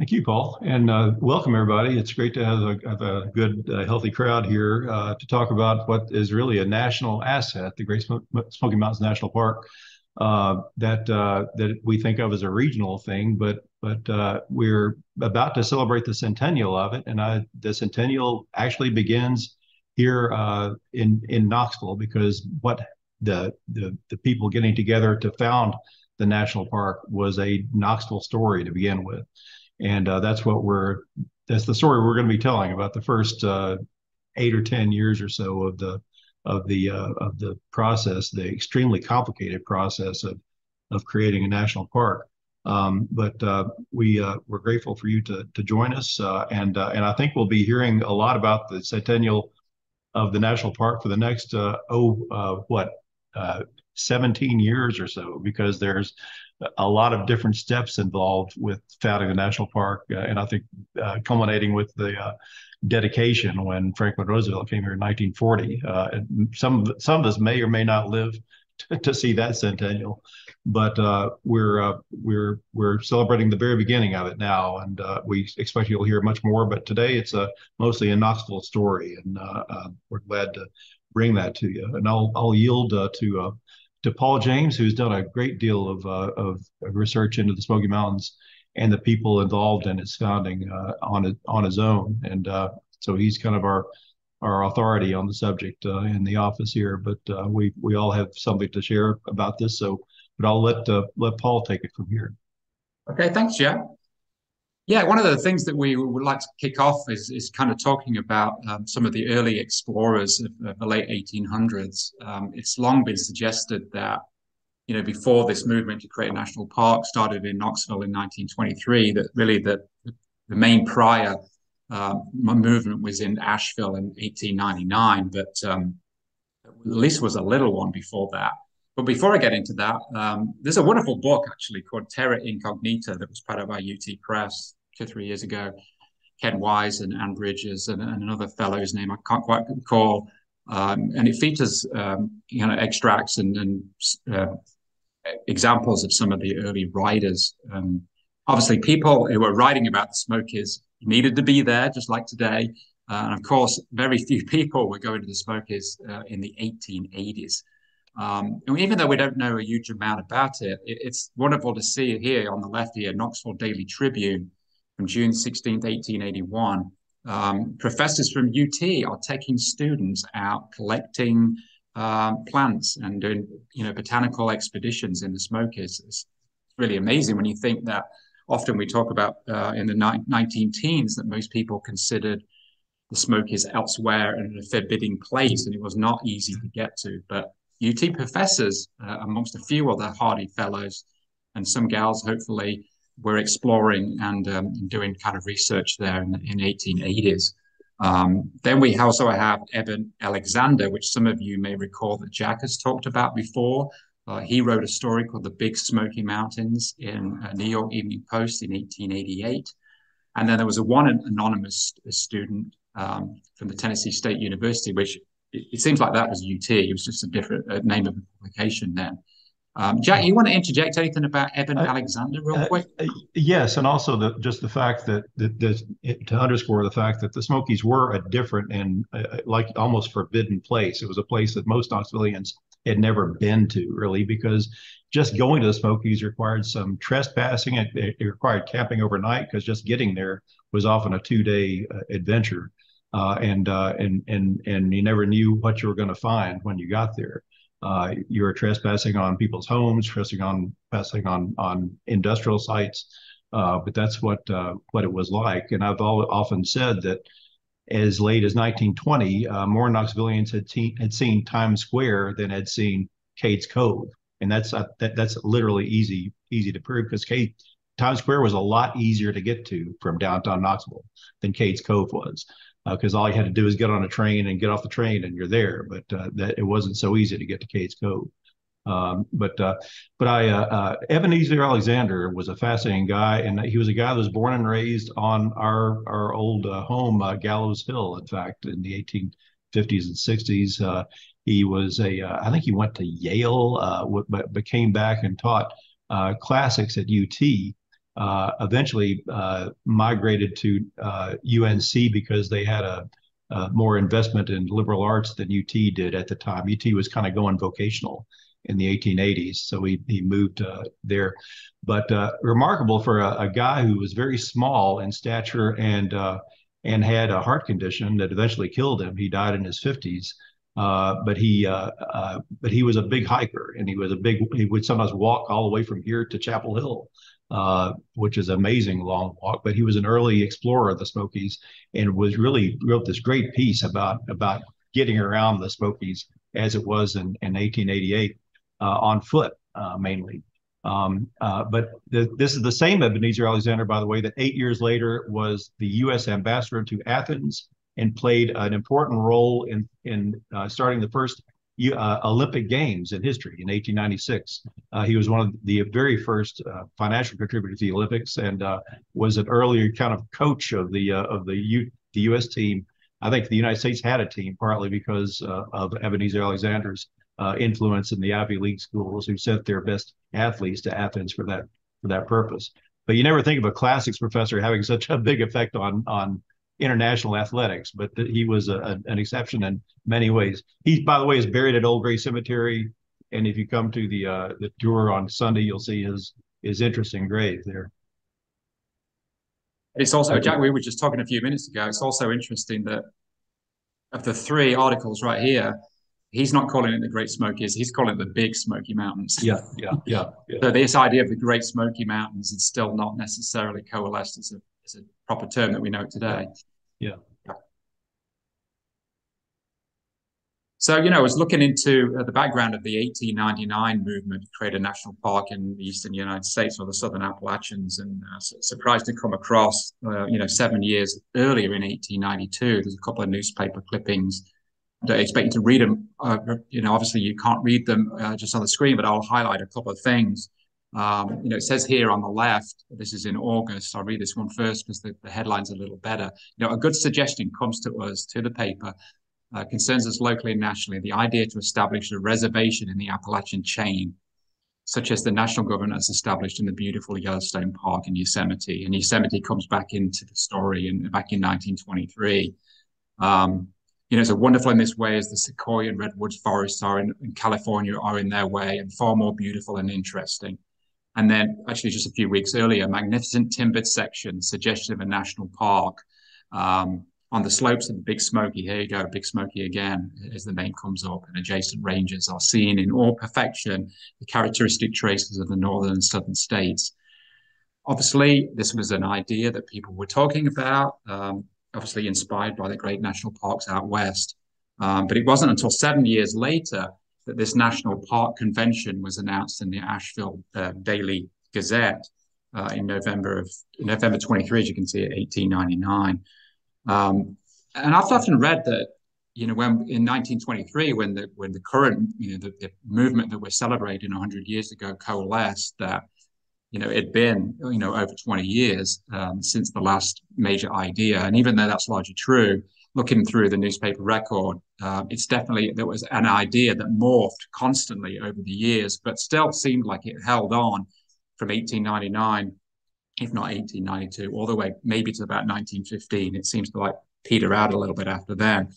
Thank you, Paul, and uh, welcome everybody. It's great to have a, have a good, uh, healthy crowd here uh, to talk about what is really a national asset, the Great Smoky Mountains National Park, uh, that uh, that we think of as a regional thing, but but uh, we're about to celebrate the centennial of it, and I, the centennial actually begins here in in Knoxville because what the the the people getting together to found the national park was a Knoxville story to begin with and uh, that's what we're that's the story we're going to be telling about the first uh, eight or ten years or so of the of the uh, of the process, the extremely complicated process of of creating a national park. Um, but uh, we uh, we're grateful for you to to join us, uh, and and I think we'll be hearing a lot about the centennial of the national park for the next oh what 17 years or so because there's a lot of different steps involved with founding the national park, uh, and I think uh, culminating with the uh, dedication when Franklin Roosevelt came here in 1940. Uh, some some of us may or may not live to, to see that centennial, but uh, we're uh, we're we're celebrating the very beginning of it now, and we expect you'll hear much more. But today it's a mostly a Knoxville story, and we're glad to bring that to you. And I'll I'll yield to to Paul James, who's done a great deal of, uh, of, research into the Smoky Mountains and the people involved in its founding uh, on on his own, and uh, so he's kind of our our authority on the subject uh, in the office here. But uh, we we all have something to share about this. So, but I'll let uh, let Paul take it from here. Okay, thanks, Jack. Yeah, one of the things that we would like to kick off is, is kind of talking about um, some of the early explorers of, of the late 1800s. Um, it's long been suggested that, you know, before this movement to create a national park started in Knoxville in 1923, that really the, the main prior uh, movement was in Asheville in 1899, but um, at least was a little one before that. But before I get into that, um, there's a wonderful book actually called Terra Incognita that was part of our UT Press two, three years ago. Ken Wise and Anne Bridges and, and another fellow's name I can't quite recall. Um, and it features um, you know extracts and, and uh, examples of some of the early writers. Um, obviously, people who were writing about the Smokies needed to be there, just like today. Uh, and of course, very few people were going to the Smokies uh, in the 1880s. Um, and even though we don't know a huge amount about it, it, it's wonderful to see here on the left here, Knoxville Daily Tribune, from June 16, 1881, um, professors from UT are taking students out collecting um, plants and doing, you know, botanical expeditions in the Smokies. It's really amazing when you think that often we talk about uh, in the ni- 19 teens that most people considered the Smokies elsewhere and a forbidding place, and it was not easy to get to. But UT professors, uh, amongst a few other hardy fellows, and some gals, hopefully, were exploring and um, doing kind of research there in the in 1880s. Um, then we also have Eben Alexander, which some of you may recall that Jack has talked about before. Uh, he wrote a story called The Big Smoky Mountains in uh, New York Evening Post in 1888. And then there was a one anonymous student um, from the Tennessee State University, which it, it, seems like that was UT. It was just a different uh, name of the publication then. Um, Jack, you want to interject anything about Eben uh, Alexander real uh, quick? Uh, yes, and also the, just the fact that, that, that, to underscore the fact that the Smokies were a different and uh, like almost forbidden place. It was a place that most Knoxvillians had never been to really because just going to the Smokies required some trespassing. It, it required camping overnight because just getting there was often a two-day uh, adventure, uh, and and and and you never knew what you were going to find when you got there uh, you're trespassing on people's homes, trespassing on passing on on industrial sites. Uh, but that's what uh, what it was like. And I've all, often said that as late as 1920, uh, more Knoxvillians had seen had seen Times Square than had seen Cades Cove, and that's uh, that, that's literally easy easy to prove because Cade, Times Square was a lot easier to get to from downtown Knoxville than Cades Cove was because uh, all you had to do is get on a train and get off the train and you're there. But uh, that it wasn't so easy to get to Cades Cove. Um, but uh, but I uh, uh, Ebenezer Alexander was a fascinating guy, and he was a guy that was born and raised on our our old uh, home Gallows Hill. In fact, in the 1850s and 60s, he was a I think he went to Yale, but but came back and taught classics at UT. Uh, eventually uh, migrated to UNC uh, because they had a, a, more investment in liberal arts than UT did at the time. UT was kind of going vocational in the 1880s, so he he moved uh, there. But uh, remarkable for a, a, guy who was very small in stature and and had a heart condition that eventually killed him. He died in his 50s. Uh, but he uh, uh, but he was a big hiker and he was a big he would sometimes walk all the way from here to Chapel Hill uh, which is amazing long walk. But he was an early explorer of the Smokies and was really wrote this great piece about about getting around the Smokies as it was in, in 1888 uh, on foot uh, mainly. Um, uh, but the, this is the same Ebenezer Alexander, by the way, that eight years later was the U.S. ambassador to Athens and played an important role in in uh, starting the first uh, Olympic Games in history in 1896. Uh, he was one of the very first uh, financial contributors to the Olympics and uh, was an earlier kind of coach of the uh, of the U- the U.S. team. I think the United States had a team partly because uh, of Ebenezer Alexander's influence in the Ivy League schools, who sent their best athletes to Athens for that for that purpose. But you never think of a classics professor having such a big effect on on international athletics, but he was a, a, an exception in many ways. He, by the way, is buried at Old Gray Cemetery, and if you come to the uh, the tour on Sunday, you'll see his his interesting grave there. It's also Jack. We were just talking a few minutes ago. It's also interesting that of the three articles right here, he's not calling it the Great Smokies. He's calling it the Big Smoky Mountains. Yeah, yeah, yeah. yeah. So this idea of the Great Smoky Mountains is still not necessarily coalesced as a, as a proper term that we know today. Yeah. So, you know, I was looking into uh, the background of the 1899 movement to create a national park in the eastern United States or the southern Appalachians, and uh, surprised to come across, uh, you know, seven years earlier in 1892. There's a couple of newspaper clippings. I don't expect you to read them. Uh, you know, obviously you can't read them uh, just on the screen, but I'll highlight a couple of things. Um, you know, it says here on the left, this is in August. I'll read this one first because the, the headline's a little better. You know, a good suggestion comes to us, to the paper, uh, concerns us locally and nationally, the idea to establish a reservation in the Appalachian chain, such as the national government has established in the beautiful Yellowstone Park in Yosemite. And Yosemite comes back into the story in, back in 1923. Um, you know, it's wonderful in this way as the sequoia and redwoods forests are in, in California are in their way and far more beautiful and interesting. And then, actually, just a few weeks earlier, magnificent timbered section suggestive of a national park um, on the slopes of the Big Smoky. Here you go, Big Smoky again, as the name comes up, and adjacent ranges are seen in all perfection the characteristic traces of the northern and southern states. Obviously, this was an idea that people were talking about, um, obviously inspired by the great national parks out west. Um, but it wasn't until seven years later that this national park convention was announced in the Asheville uh, Daily Gazette uh, in November of November 23, as you can see, at 1899. Um, and I've often read that you know when in 1923 when the when the current you know the, the movement that we're celebrating 100 years ago coalesced that you know it'd been you know over 20 years um, since the last major idea and even though that's largely true looking through the newspaper record, uh, it's definitely there was an idea that morphed constantly over the years, but still seemed like it held on from 1899, if not 1892, all the way maybe to about 1915. It seems to like peter out a little bit after then.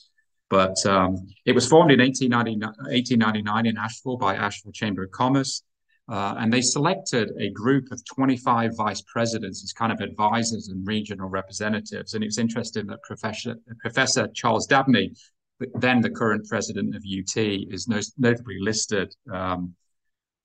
But um, it was formed in 1899 in Asheville by Asheville Chamber of Commerce. Uh, and they selected a group of 25 vice presidents as kind of advisors and regional representatives. And it's interesting that Professor, Professor Charles Dabney, then the current president of UT, is notably listed um,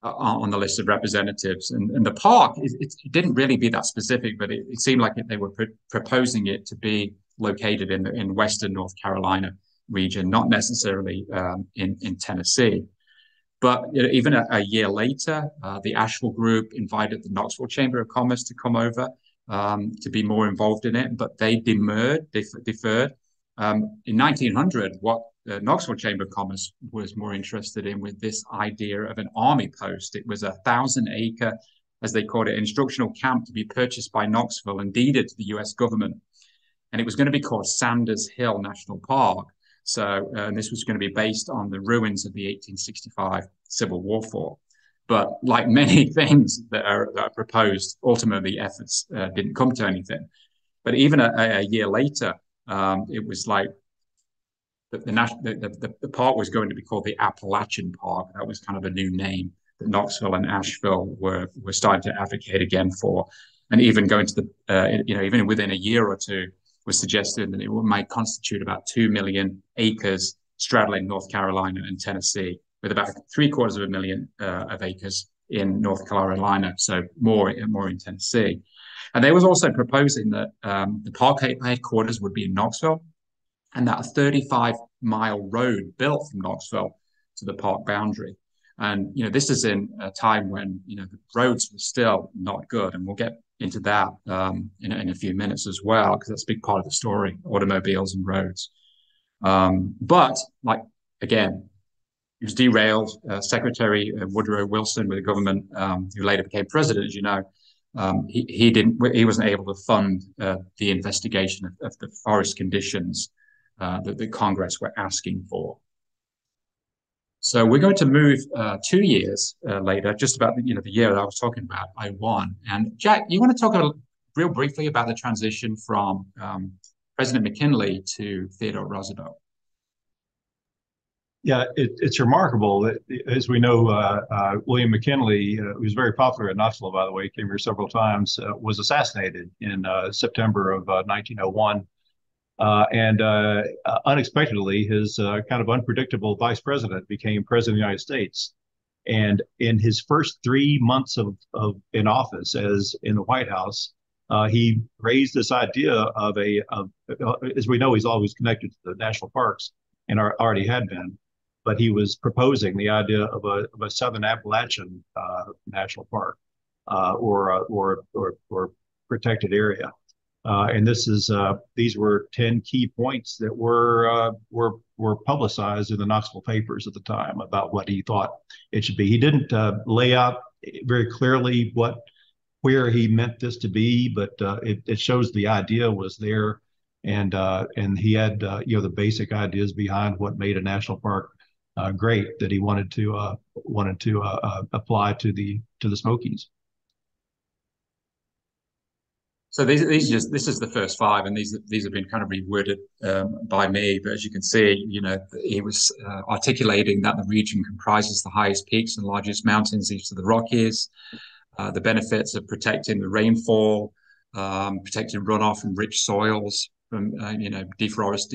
on the list of representatives. And, and the park, it, it, didn't really be that specific, but it, it seemed like they were pr proposing it to be located in the in Western North Carolina region, not necessarily um, in, in Tennessee. But you know, even a, a, year later, uh, the Asheville Group invited the Knoxville Chamber of Commerce to come over um, to be more involved in it, but they demurred, they deferred. Um, in 1900, what the Knoxville Chamber of Commerce was more interested in was this idea of an army post. It was a thousand acre, as they called it, instructional camp to be purchased by Knoxville and deeded to the US government. And it was going to be called Sanders Hill National Park. So, uh, this was going to be based on the ruins of the 1865 Civil War fort. But like many things that are, that are proposed, ultimately efforts uh, didn't come to anything. But even a, a year later, um, it was like the the, the, the, park was going to be called the Appalachian Park. That was kind of a new name that Knoxville and Asheville were were starting to advocate again for, and even going to the uh, you know even within a year or two was suggested that it might constitute about two million acres straddling North Carolina and Tennessee, with about three quarters of a million uh, of acres in North Carolina, so more more in Tennessee. And they was also proposing that um, the park headquarters would be in Knoxville, and that a 35 mile road built from Knoxville to the park boundary. And you know, this is in a time when you know the roads were still not good, and we'll get into that um, in, in, a few minutes as well, because that's a big part of the story: automobiles and roads. Um, but like again, it was derailed. Uh, Secretary uh, Woodrow Wilson, with the government, um, who later became president, as you know, um, he, he didn't he wasn't able to fund uh, the investigation of, of, the forest conditions uh, that the Congress were asking for. So we're going to move uh, two years uh, later, just about the, you know the year that I was talking about, I won. And Jack, you want to talk a, real briefly about the transition from um, President McKinley to Theodore Roosevelt? Yeah, it, it's remarkable that, as we know, uh, uh, William McKinley, uh, who was very popular in Knoxville, by the way, came here several times, uh, was assassinated in uh, September of 1901. Uh, and unexpectedly, his kind of unpredictable vice president became president of the United States. And in his first three months of, of in office, as in the White House, he raised this idea of a, of, as we know, he's always connected to the national parks and already had been but he was proposing the idea of a, of a Southern Appalachian uh, National Park uh, or, uh, or, or, or protected area. Uh, and this is uh, these were 10 key points that were uh, were were publicized in the Knoxville papers at the time about what he thought it should be. He didn't lay out very clearly what where he meant this to be, but it, it shows the idea was there and uh, and he had uh, you know the basic ideas behind what made a national park uh, great that he wanted to wanted to apply to the to the Smokies. So these these just this is the first five, and these these have been kind of reworded um, by me. But as you can see, you know, he was uh, articulating that the region comprises the highest peaks and largest mountains east of the Rockies, uh, the benefits of protecting the rainfall, um, protecting runoff from rich soils from you know deforest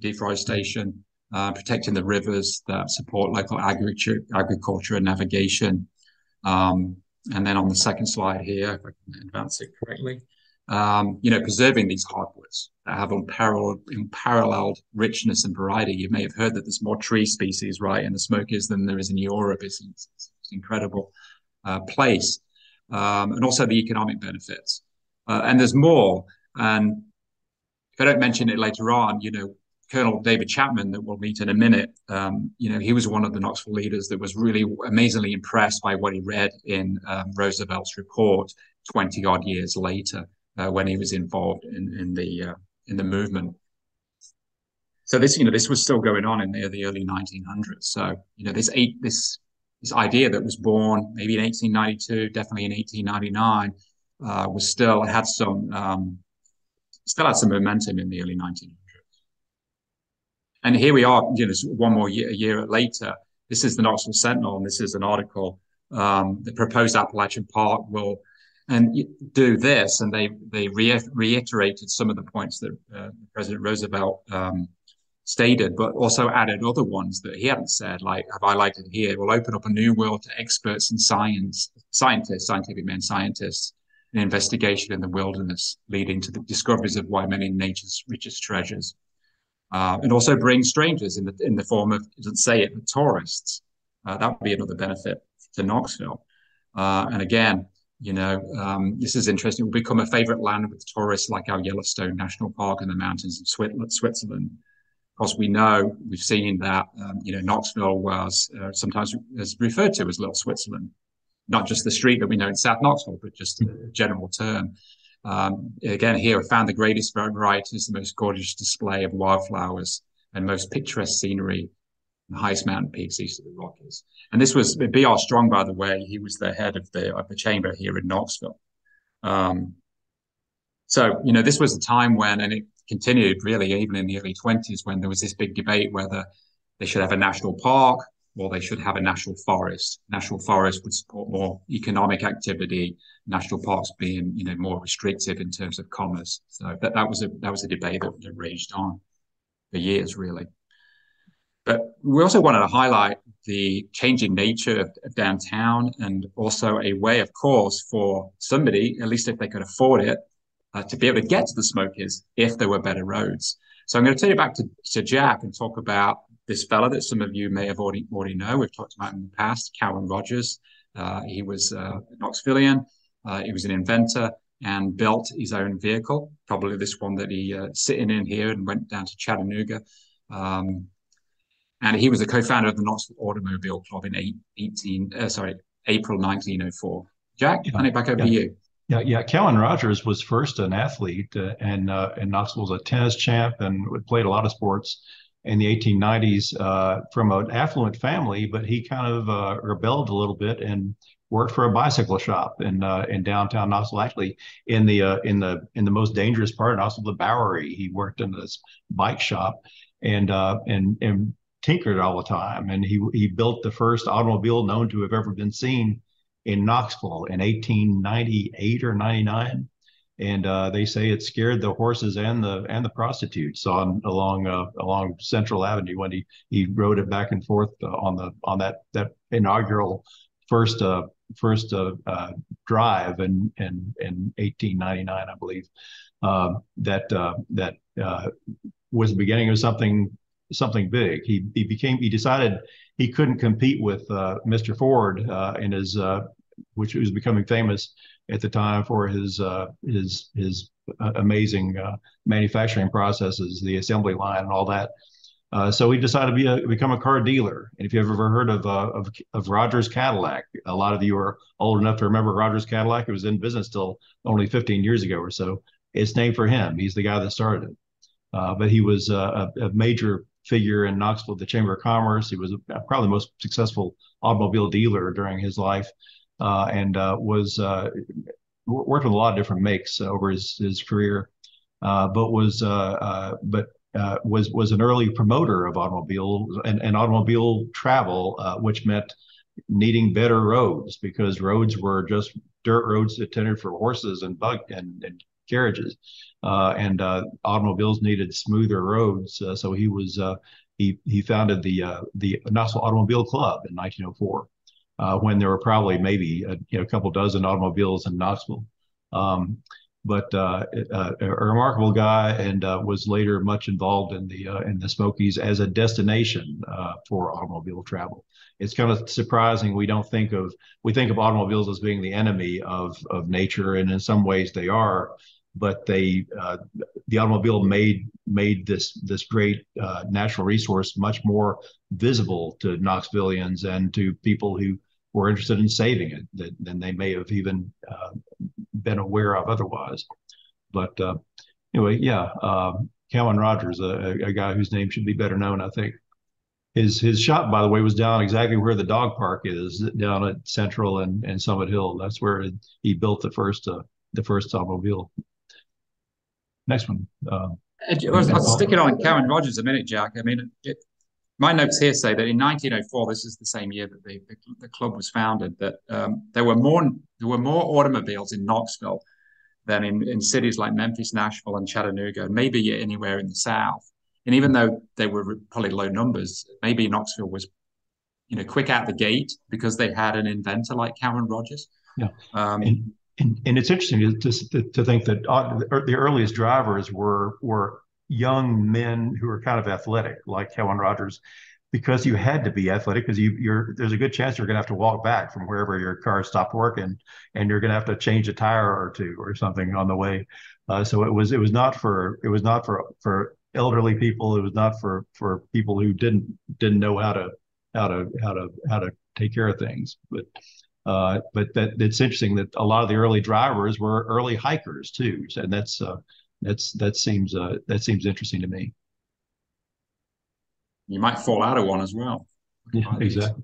deforestation, uh, protecting the rivers that support local agriculture, agriculture and navigation. Um, and then on the second slide here, if I can advance it correctly, um, you know, preserving these hardwoods that have unparalleled, unparalleled richness and variety. You may have heard that there's more tree species, right, in the Smokies than there is in Europe. It's, it's, it's an incredible uh, place. Um, and also the economic benefits. Uh, and there's more. And if I don't mention it later on, you know, Colonel David Chapman that we'll meet in a minute, um, you know, he was one of the Knoxville leaders that was really amazingly impressed by what he read in um, Roosevelt's report 20 odd years later uh, when he was involved in, in the uh, in the movement. So this, you know, this was still going on in the, the early 1900s. So, you know, this eight, this this idea that was born maybe in 1892, definitely in 1899, uh, was still had some um, still had some momentum in the early 1900s. And here we are, you know, one more year, a year later. This is the Knoxville Sentinel, and this is an article. Um, the proposed Appalachian Park will and do this, and they they reiterated some of the points that uh, President Roosevelt um, stated, but also added other ones that he hadn't said, like I've highlighted here. It will open up a new world to experts in science, scientists, scientific men, scientists, and investigation in the wilderness, leading to the discoveries of why Wyoming nature's richest treasures uh, and also bring strangers in the in the form of doesn't say it, but tourists. Uh, that would be another benefit to Knoxville. Uh, and again, you know, um, this is interesting. It will become a favorite land with tourists like our Yellowstone National Park and the mountains of Switzerland. Because we know, we've seen that, um, you know, Knoxville was uh, sometimes is referred to as Little Switzerland, not just the street that we know in South Knoxville, but just a general term. Um, again, here I found the greatest varieties, the most gorgeous display of wildflowers and most picturesque scenery the highest mountain peaks east of the Rockies. And this was B.R. Strong, by the way. He was the head of the of the chamber here in Knoxville. Um, so you know, this was a time when, and it continued really even in the early 20s when there was this big debate whether they should have a national park or they should have a national forest. National forest would support more economic activity. National parks being, you know, more restrictive in terms of commerce. So that, that was a that was a debate that, that raged on for years, really. But we also wanted to highlight the changing nature of, downtown and also a way, of course, for somebody, at least if they could afford it, uh, to be able to get to the Smokies if there were better roads. So I'm going to take you back to, to Jack and talk about this fella that some of you may have already already know. We've talked about in the past, Cowan Rogers. Uh, he was uh, Knoxvillian. Uh, he was an inventor and built his own vehicle, probably this one that he uh, sitting in here and went down to Chattanooga. Um, and he was a co-founder of the Knoxville Automobile Club in eight, 18, uh, sorry, April 1904. Jack, yeah. hand it back over yeah. to you. Yeah, yeah. Cowan Rogers was first an athlete, uh, and uh, and Knoxville was a tennis champ and played a lot of sports in the 1890s uh, from an affluent family, but he kind of uh, rebelled a little bit and worked for a bicycle shop in uh, in downtown Knoxville. Actually, in the uh, in the in the most dangerous part of Knoxville, the Bowery, he worked in this bike shop and uh, and and tinkered all the time. And he he built the first automobile known to have ever been seen in Knoxville in 1898 or 99 and uh, they say it scared the horses and the and the prostitutes on along uh, along Central Avenue when he he rode it back and forth uh, on the on that that inaugural first uh, first uh, uh, drive in in in 1899 I believe um, that that was the beginning of something something big. He he became he decided he couldn't compete with Mr. Ford in his which was becoming famous at the time for his uh, his his uh, amazing uh, manufacturing processes, the assembly line, and all that. Uh, so he decided to be a, become a car dealer. And if you've ever heard of, uh, of, of Rogers Cadillac, a lot of you are old enough to remember Rogers Cadillac. It was in business till only 15 years ago or so. It's named for him. He's the guy that started it. Uh, but he was a, a, major figure in Knoxville, the Chamber of Commerce. He was probably the most successful automobile dealer during his life uh, and uh, was uh, worked with a lot of different makes over his his career, but was but uh, was was an early promoter of automobile and, and automobile travel, uh, which meant needing better roads because roads were just dirt roads intended for horses and bug and, and carriages, uh, and automobiles needed smoother roads. so he was he he founded the the Knoxville Automobile Club in 1904 uh, when there were probably maybe a, you know, a couple dozen automobiles in Knoxville. Um, but uh, uh, a remarkable guy, and uh, was later much involved in the uh, in the Smokies as a destination uh, for automobile travel. It's kind of surprising we don't think of we think of automobiles as being the enemy of of nature, and in some ways they are. But they the automobile made made this this great natural resource much more visible to Knoxvillians and to people who were interested in saving it than they may have even uh, been aware of otherwise. But uh, anyway, yeah, uh, Cowan Rogers, a, a, guy whose name should be better known, I think. His his shop, by the way, was down exactly where the dog park is, down at Central and, and Summit Hill. That's where he built the first uh, the first automobile. Next one. Uh, I'll stick it on Cowan Rogers a minute, Jack. I mean, it, my notes here say that in 1904, this is the same year that the, the, the club was founded, that um, there were more there were more automobiles in Knoxville than in, in cities like Memphis, Nashville, and Chattanooga, maybe anywhere in the South. And even though they were probably low numbers, maybe Knoxville was, you know, quick out the gate because they had an inventor like Cowan Rogers. Yeah. Um, and, and, and, it's interesting to, to, think that the earliest drivers were were young men who were kind of athletic, like Cowan Rogers, because you had to be athletic because you, you're there's a good chance you're going to have to walk back from wherever your car stopped working, and you're going to have to change a tire or two or something on the way. Uh, so it was it was not for it was not for for elderly people. It was not for for people who didn't didn't know how to how to how to how to take care of things. But uh, but that it's interesting that a lot of the early drivers were early hikers too, and that's uh, that's that seems uh, that seems interesting to me. You might fall out of one as well. Yeah, exactly.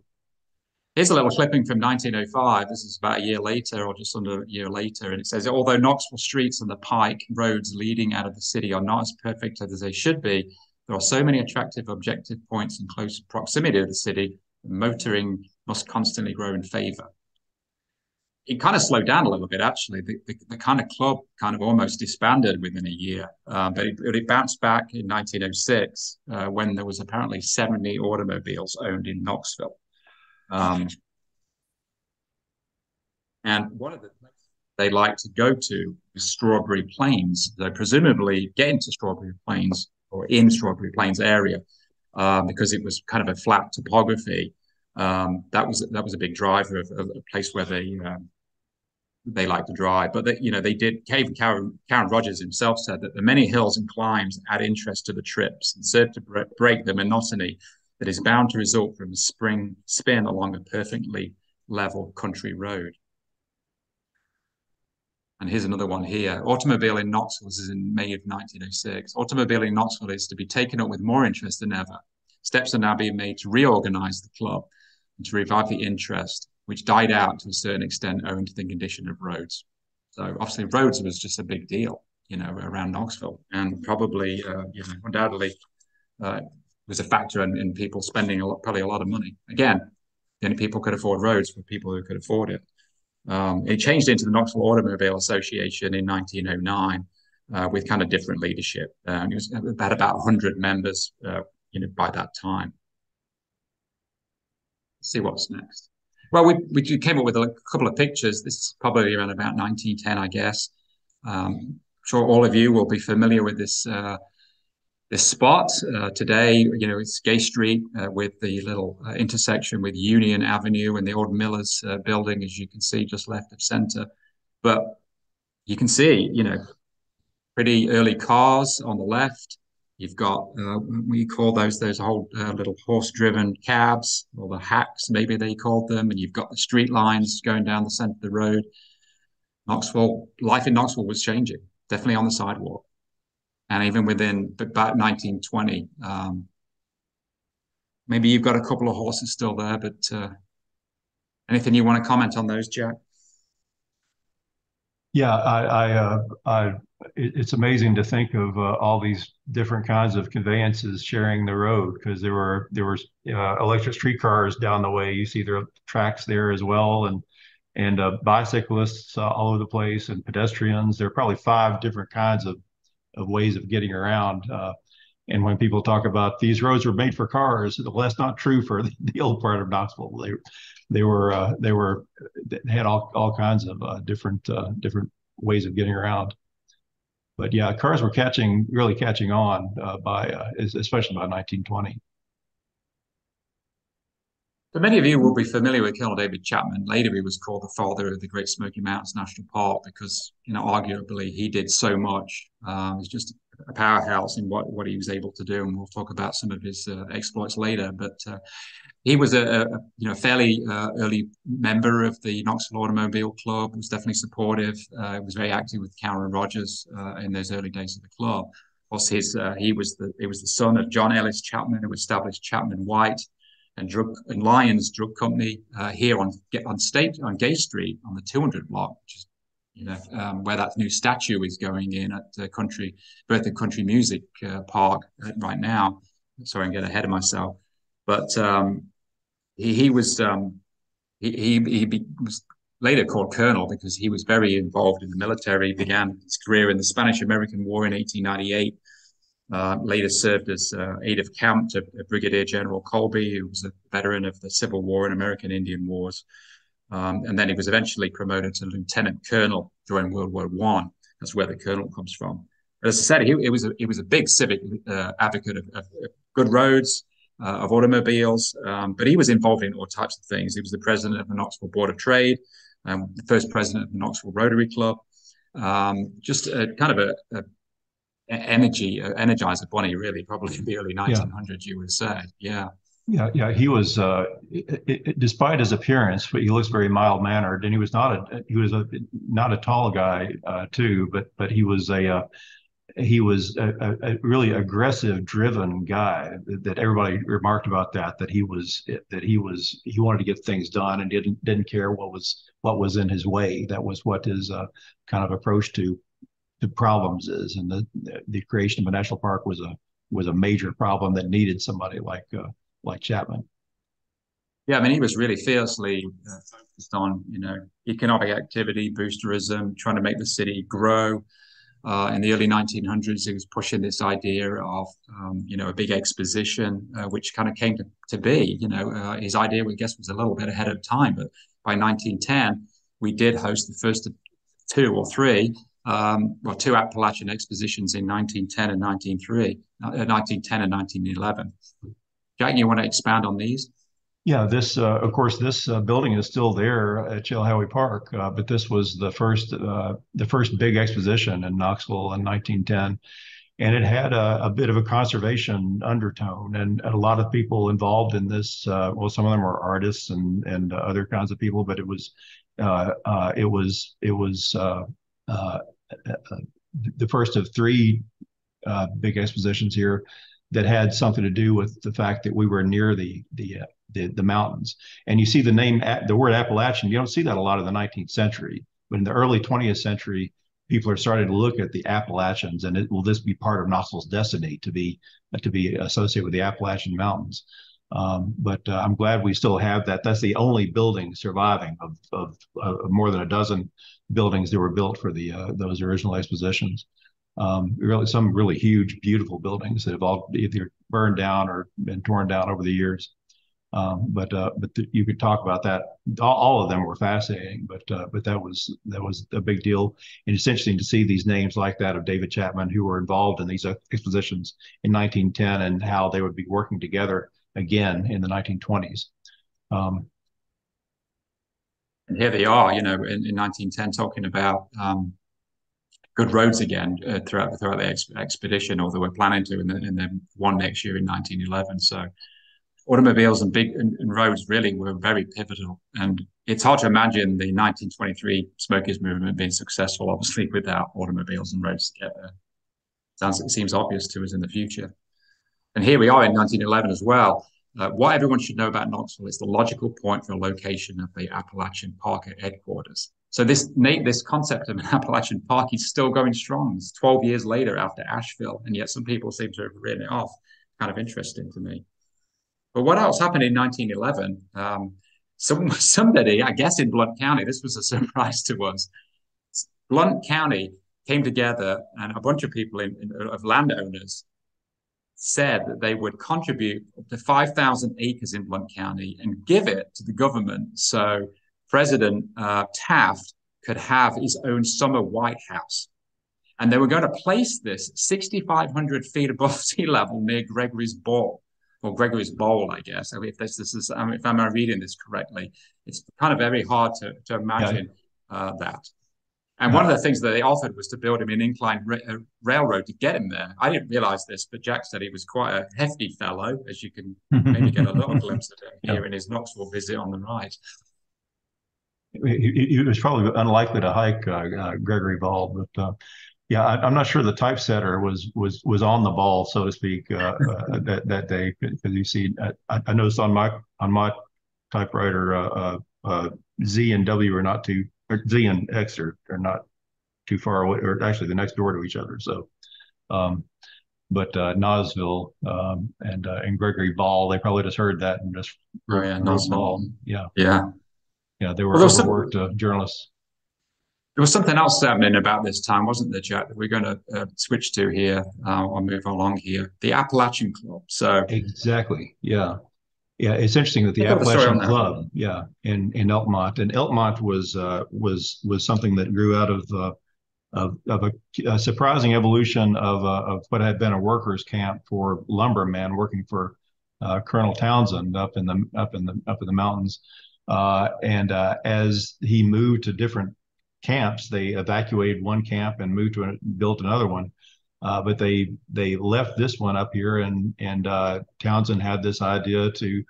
Here's a little clipping from 1905. This is about a year later, or just under a year later, and it says, "Although Knoxville streets and the pike roads leading out of the city are not as perfect as they should be, there are so many attractive objective points in close proximity to the city. Motoring must constantly grow in favor." It kind of slowed down a little bit, actually. The, the, the kind of club kind of almost disbanded within a year, uh, but, it, it, bounced back in 1906 uh, when there was apparently 70 automobiles owned in Knoxville. Um, and one of the places they like to go to is Strawberry Plains. They presumably get into Strawberry Plains or in Strawberry Plains area uh, because it was kind of a flat topography. Um, that was that was a big driver of, of a place where they um, they like to drive. But you know, they did. Cowan, Cowan Rogers himself said that the many hills and climbs add interest to the trips and serve to break the monotony that is bound to result from a spring spin along a perfectly level country road. And here's another one here. Automobile in Knoxville is in May of 1906. Automobile in Knoxville is to be taken up with more interest than ever. Steps are now being made to reorganize the club and to revive the interest, which died out to a certain extent owing to the condition of roads. So obviously roads was just a big deal, you know, around Knoxville and probably, uh, you know, undoubtedly uh, was a factor in, in people spending a lot, probably a lot of money. Again, the only people could afford roads were people who could afford it. Um, it changed into the Knoxville Automobile Association in 1909 uh, with kind of different leadership. Uh, it was about about 100 members, uh, you know, by that time. Let's see what's next. Well, we, we came up with a couple of pictures. This is probably around about 1910, I guess. Um, I'm sure all of you will be familiar with this uh, this spot. Uh, today, you know, it's Gay Street uh, with the little uh, intersection with Union Avenue and the old Miller's uh, building, as you can see, just left of center. But you can see, you know, pretty early cars on the left. You've got uh, we call those those whole uh, little horse-driven cabs or the hacks, maybe they called them, and you've got the street lines going down the center of the road. Knoxville, life in Knoxville was changing, definitely on the sidewalk and even within about 1920. Um, maybe you've got a couple of horses still there, but uh, anything you want to comment on those, Jack? Yeah, I, I, uh, I it's amazing to think of uh, all these different kinds of conveyances sharing the road because there were there were uh, electric streetcars down the way. You see there tracks there as well, and and uh, bicyclists all over the place, and pedestrians. There are probably five different kinds of of ways of getting around. Uh, and when people talk about these roads were made for cars, well, that's not true for the, the old part of Knoxville. They they were uh, they were they had all, all kinds of uh, different uh, different ways of getting around. But yeah, cars were catching really catching on uh, by uh, especially by 1920. So many of you will be familiar with Colonel David Chapman. Later, he was called the father of the Great Smoky Mountains National Park because, you know, arguably he did so much. Um, he's just a powerhouse in what, what he was able to do, and we'll talk about some of his uh, exploits later. But uh, he was a, a, you know fairly uh, early member of the Knoxville Automobile Club. Was definitely supportive. Uh, was very active with Cowan Rogers uh, in those early days of the club. Of course, his uh, he was the he was the son of John Ellis Chapman, who established Chapman White and drug and Lyons Drug Company uh, here on on State on Gay Street on the 200 block, which is you know um, where that new statue is going in at the country birth of Country Music uh, Park right now. Sorry, I'm getting ahead of myself, but um, he, he was um, he he, he be, was later called colonel because he was very involved in the military. He began his career in the Spanish-American War in 1898 uh, later served as uh, aide of camp to Brigadier General Colby, who was a veteran of the Civil War and American Indian Wars. Um, and then he was eventually promoted to lieutenant colonel during World War One. That's where the colonel comes from. But as I said, he, he was a, he was a big civic uh, advocate of, of, good roads, uh, of automobiles, um, but he was involved in all types of things. He was the president of the Knoxville Board of Trade, um, the first president of the Knoxville Rotary Club. Um, just a, kind of a, a energy, uh, energizer Bunny, really, probably in the early 1900s, yeah. you would say. Yeah. Yeah, yeah, he was. Uh, it, it, despite his appearance, but he looks very mild mannered, and he was not a he was a not a tall guy uh, too, but but he was a uh, he was a, a, really aggressive, driven guy. That everybody remarked about that. That he was that he was he wanted to get things done and didn't didn't care what was what was in his way. That was what his uh, kind of approach to the problems is. And the the creation of a national park was a was a major problem that needed somebody like uh, like Chapman. Yeah, I mean, he was really fiercely uh, focused on you know economic activity, boosterism, trying to make the city grow uh, in the early 1900s, he was pushing this idea of, um, you know, a big exposition, uh, which kind of came to, to be. You know, uh, his idea, we guess, was a little bit ahead of time. But by 1910, we did host the first two or three, um, well, two Appalachian expositions in 1910 and 1903, 1910 uh, and 1911. Jack, you want to expand on these? Yeah, this, uh, of course, this uh, building is still there at Chilhowee Park, uh, but this was the first, uh, the first big exposition in Knoxville in 1910, and it had a, a bit of a conservation undertone, and, a lot of people involved in this. Uh, well, some of them were artists and and other kinds of people, but it was, uh, it was, it was the first of three big expositions here that had something to do with the fact that we were near the the the, the, mountains. And you see the name the word Appalachian. You don't see that a lot in the 19th century. But in the early 20th century, people are starting to look at the Appalachians, and it, will this be part of Knoxville's destiny to be to be associated with the Appalachian Mountains? Um, but uh, I'm glad we still have that. That's the only building surviving of, of, of more than a dozen buildings that were built for the uh, those original expositions um, really some really huge, beautiful buildings that have all either burned down or been torn down over the years. Um, but uh, but you could talk about that. All, all, of them were fascinating, but uh, but that was that was a big deal. And it's interesting to see these names like that of David Chapman who were involved in these expositions in 1910 and how they would be working together again in the 1920s. Um, and here they are, you know, in, in 1910, talking about um, good roads again uh, throughout throughout the ex- expedition, or they were planning to, and then, and then one next year in 1911. So automobiles and big and, and, roads really were very pivotal. And it's hard to imagine the 1923 Smokies movement being successful, obviously, without automobiles and roads together. Sounds it seems obvious to us in the future. And here we are in 1911 as well. Uh, what everyone should know about Knoxville is the logical point for location of the Appalachian Park headquarters. So this this concept of an Appalachian Park is still going strong. It's 12 years later after Asheville, and yet some people seem to have written it off. Kind of interesting to me. But what else happened in 1911? Um, some, somebody, I guess in Blount County, this was a surprise to us. Blount County came together, and a bunch of people in, in, of landowners said that they would contribute up to 5,000 acres in Blount County and give it to the government so President uh, Taft could have his own summer White House. And they were going to place this 6,500 feet above sea level near Gregory's Bowl, or Gregory's Bowl, I guess. If this, this is, I mean, if I'm reading this correctly, it's kind of very hard to, to imagine yeah. uh, that. And one of the things that they offered was to build him an inclined ra- railroad to get him there. I didn't realize this, but Jack said he was quite a hefty fellow, as you can maybe get a little glimpse of him here in his Knoxville visit on the right he, he was probably unlikely to hike uh, uh, Gregory Ball, but uh, yeah, I, am not sure the typesetter was was was on the ball, so to speak, uh, uh, that that day. Because you see, I, I, noticed on my on my typewriter, uh, Z and W are not too, Z and X are, are not too far away, or actually the next door to each other. So, um, but uh, Nosville um, and uh, and Gregory Ball, they probably just heard that and just oh, yeah, Nosville. Yeah, yeah yeah, they were well, overworked some, uh, journalists. There was something else happening about this time, wasn't there, Jack? That we're going to uh, switch to here uh, or move along here. The Appalachian Club. So exactly, yeah, yeah. It's interesting that the Appalachian the Club, yeah, in in Elkmont, and Elkmont was uh, was was something that grew out of uh, of, of a, a, surprising evolution of, uh, of what had been a workers' camp for lumbermen working for uh, Colonel Townsend up in the up in the up in the mountains. Uh, and uh, as he moved to different camps, they evacuated one camp and moved to a, built another one. Uh, but they they left this one up here, and and uh, Townsend had this idea to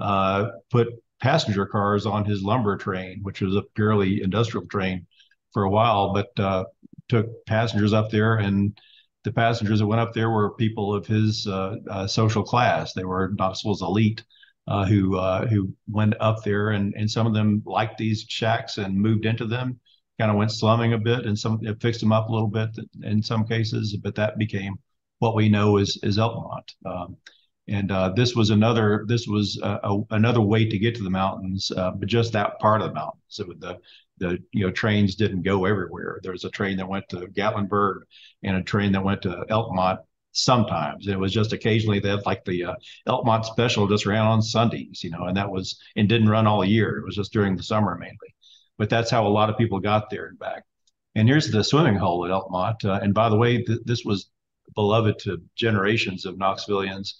uh, put passenger cars on his lumber train, which was a purely industrial train for a while, but uh, took passengers up there and the passengers that went up there were people of his uh, uh, social class. They were Knoxville's elite who who went up there, and and some of them liked these shacks and moved into them. Kind of went slumming a bit, and some it fixed them up a little bit in some cases. But that became what we know as as Elkmont. Um, and uh, this was another this was a, another way to get to the mountains, uh, but just that part of the mountains. So the the you know trains didn't go everywhere. There was a train that went to Gatlinburg and a train that went to Elkmont sometimes. It was just occasionally that like the uh, Elkmont special just ran on Sundays, you know, and that was and didn't run all year. It was just during the summer mainly. But that's how a lot of people got there and back. And here's the swimming hole at Elkmont. Uh, and by the way, th- this was beloved to generations of Knoxvillians.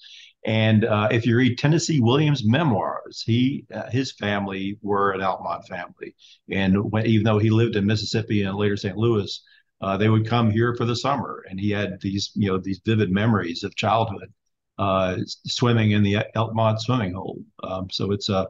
And uh, if you read Tennessee Williams' memoirs, he uh, his family were an Elkmont family, and when, even though he lived in Mississippi and later St. Louis, uh, they would come here for the summer, and he had these you know these vivid memories of childhood uh, swimming in the Elkmont swimming hole. Um, so it's a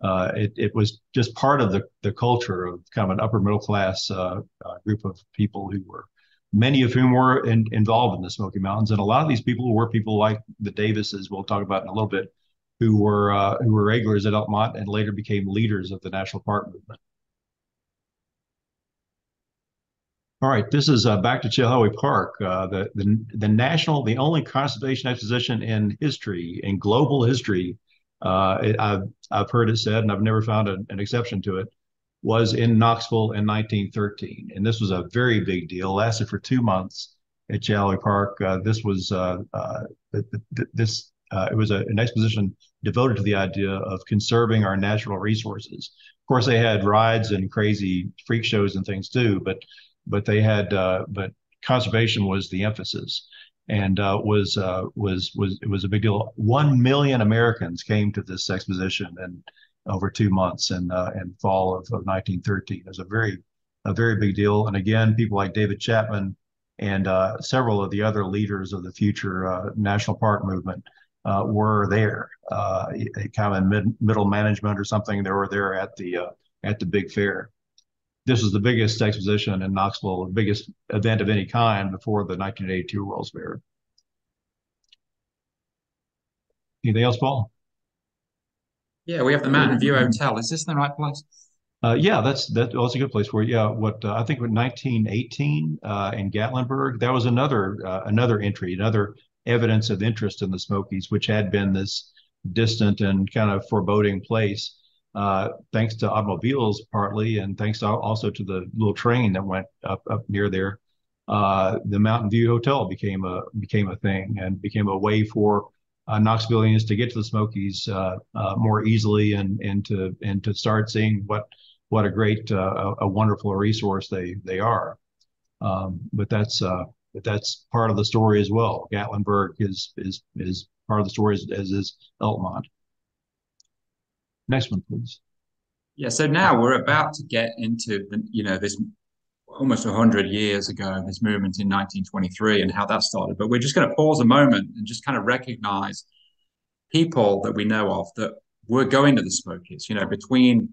uh, it, it was just part of the, the culture of kind of an upper middle class uh, group of people who were many of whom were in, involved in the Smoky Mountains. And a lot of these people were people like the Davises, we'll talk about in a little bit, who were uh, who were regulars at Elkmont and later became leaders of the national park movement. All right, this is uh, back to Chilhowee Park, uh, the, the the national, the only conservation exposition in history, in global history. Uh, it, I've I've heard it said, and I've never found a, an exception to it was in Knoxville in 1913. And this was a very big deal, lasted for two months at Chilhowee Park. Uh, this was uh, uh, this uh, it was a, an exposition devoted to the idea of conserving our natural resources. Of course, they had rides and crazy freak shows and things too, but but they had uh, but conservation was the emphasis and uh, was uh, was was it was a big deal. One million Americans came to this exposition, and over two months in uh, in fall of, of 1913. It was a very a very big deal. And again, people like David Chapman and uh, several of the other leaders of the future uh, national park movement uh, were there, kind of in mid, middle management or something. They were there at the at the big fair. This was the biggest exposition in Knoxville, the biggest event of any kind before the 1982 World's Fair. Anything else, Paul? Yeah, we have the Mountain View Hotel. Is this the right place? Uh, yeah, that's that was a good place for you. Yeah, what uh, I think in 1918 uh, in Gatlinburg, that was another uh, another entry, another evidence of interest in the Smokies, which had been this distant and kind of foreboding place, uh, thanks to automobiles partly, and thanks to also to the little train that went up up near there. Uh, the Mountain View Hotel became a became a thing and became a way for uh, Knoxvillians to get to the Smokies uh, uh, more easily and and to and to start seeing what what a great a, wonderful resource they they are. Um, but that's but that's part of the story as well. Gatlinburg is is is part of the story as, as is Elkmont. Next one, please. Yeah, so now we're about to get into the, you know this almost 100 years ago, this movement in 1923 and how that started. But we're just going to pause a moment and just kind of recognize people that we know of that were going to the Smokies, you know, between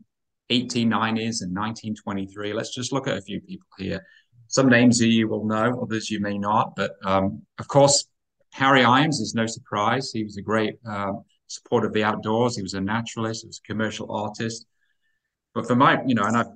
1890s and 1923. Let's just look at a few people here. Some names you will know, others you may not. But um, of course, Harry Ijams is no surprise. He was a great um, supporter of the outdoors. He was a naturalist. He was a commercial artist. But for my, you know, and I've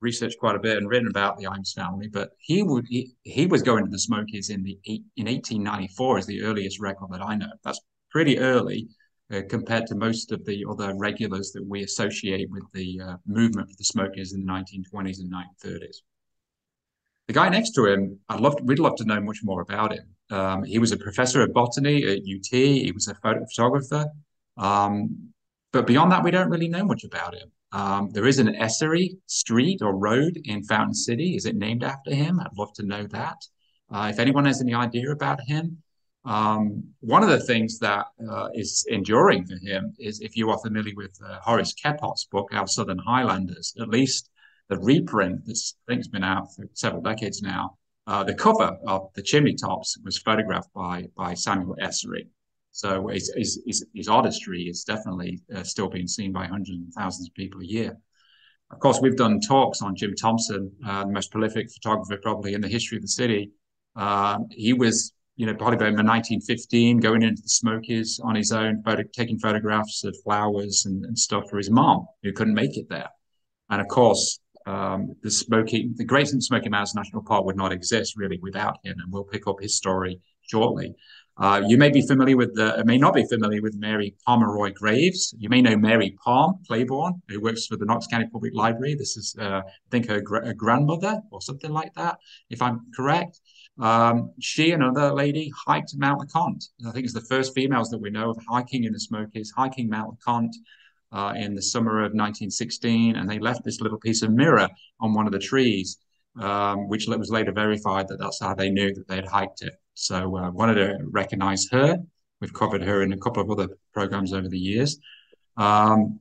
researched quite a bit and written about the Ijams family, but he would he, he was going to the Smokies in the in 1894 is the earliest record that I know. That's pretty early uh, compared to most of the other regulars that we associate with the uh, movement for the Smokies in the 1920s and 1930s. The guy next to him, I'd love to, we'd love to know much more about him. Um, he was a professor of botany at UT. He was a photo- photographer. Um, but beyond that, we don't really know much about him. Um, there is an Essary Street or road in Fountain City. Is it named after him? I'd love to know that. Uh, if anyone has any idea about him, um, one of the things that uh, is enduring for him is if you are familiar with uh, Horace Kephart's book, Our Southern Highlanders, at least the reprint that's I think has been out for several decades now. Uh, the cover of the chimney tops was photographed by by Samuel Essary. So his, his, his, his artistry is definitely uh, still being seen by hundreds and thousands of people a year. Of course, we've done talks on Jim Thompson, uh, the most prolific photographer probably in the history of the city. Um, he was, you know, probably in 1915, going into the Smokies on his own, photo, taking photographs of flowers and, and, stuff for his mom, who couldn't make it there. And of course, um, the Smoky, the Great Smoky Mountains National Park would not exist really without him, and we'll pick up his story shortly. Uh, you may be familiar with the, may not be familiar with Mary Pomeroy Graves. You may know Mary Pom Claiborne, who works for the Knox County Public Library. This is, uh, I think, her, her, grandmother or something like that, if I'm correct. Um, she and another lady hiked Mount LeConte. I think it's the first females that we know of hiking in the Smokies, hiking Mount LeConte uh, in the summer of 1916, and they left this little piece of mirror on one of the trees, um, which was later verified that that's how they knew that they had hiked it. So I uh, wanted to recognize her. We've covered her in a couple of other programs over the years. Um,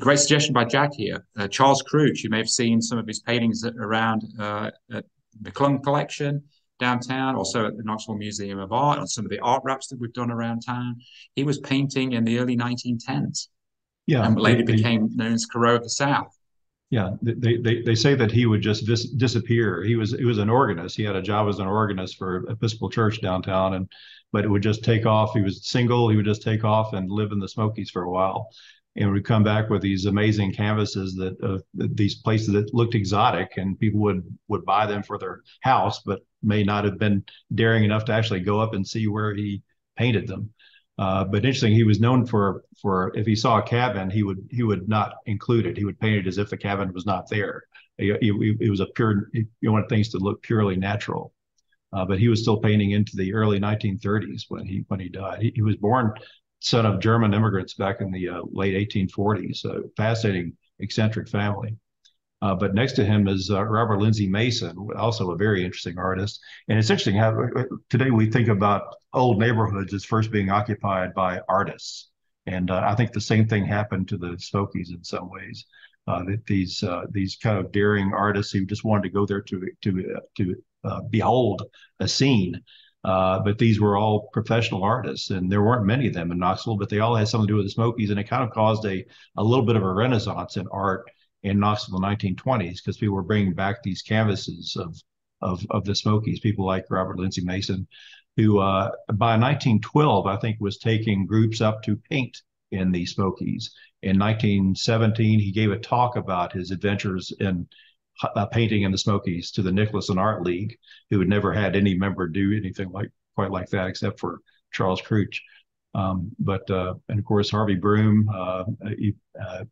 great suggestion by Jack here. Uh, Charles Krutch, you may have seen some of his paintings around uh, at the McClung Collection downtown, also at the Knoxville Museum of Art, on some of the art wraps that we've done around town. He was painting in the early 1910s. Yeah. And later became known as Corot of the South. Yeah, they, they, they say that he would just dis- disappear. He was he was an organist. He had a job as an organist for Episcopal Church downtown, and but it would just take off. He was single. He would just take off and live in the Smokies for a while, and would come back with these amazing canvases that uh, these places that looked exotic, and people would would buy them for their house, but may not have been daring enough to actually go up and see where he painted them. Uh, but interesting, he was known for for if he saw a cabin, he would he would not include it. He would paint it as if the cabin was not there. It, was a pure. He wanted things to look purely natural. Uh, but he was still painting into the early 1930s when he when he died. He, he was born son of German immigrants back in the uh, late 1840s. So fascinating, eccentric family. Uh, but next to him is uh, Robert Lindsay Mason, also a very interesting artist. And it's interesting how uh, today we think about old neighborhoods as first being occupied by artists. And uh, I think the same thing happened to the Smokies in some ways. Uh, that these uh, these kind of daring artists who just wanted to go there to to to behold a scene. but these were all professional artists, and there weren't many of them in Knoxville, but they all had something to do with the Smokies, and it kind of caused a a little bit of a renaissance in art in Knoxville 1920s because people were bringing back these canvases of of of the Smokies. People like Robert Lindsay Mason, who uh, by 1912 I think was taking groups up to paint in the Smokies. In 1917, he gave a talk about his adventures in uh, painting in the Smokies to the Nicholson Art League, who had never had any member do anything like quite like that except for Charles Krutch. Um, but uh, and of course Harvey Broome, uh, uh,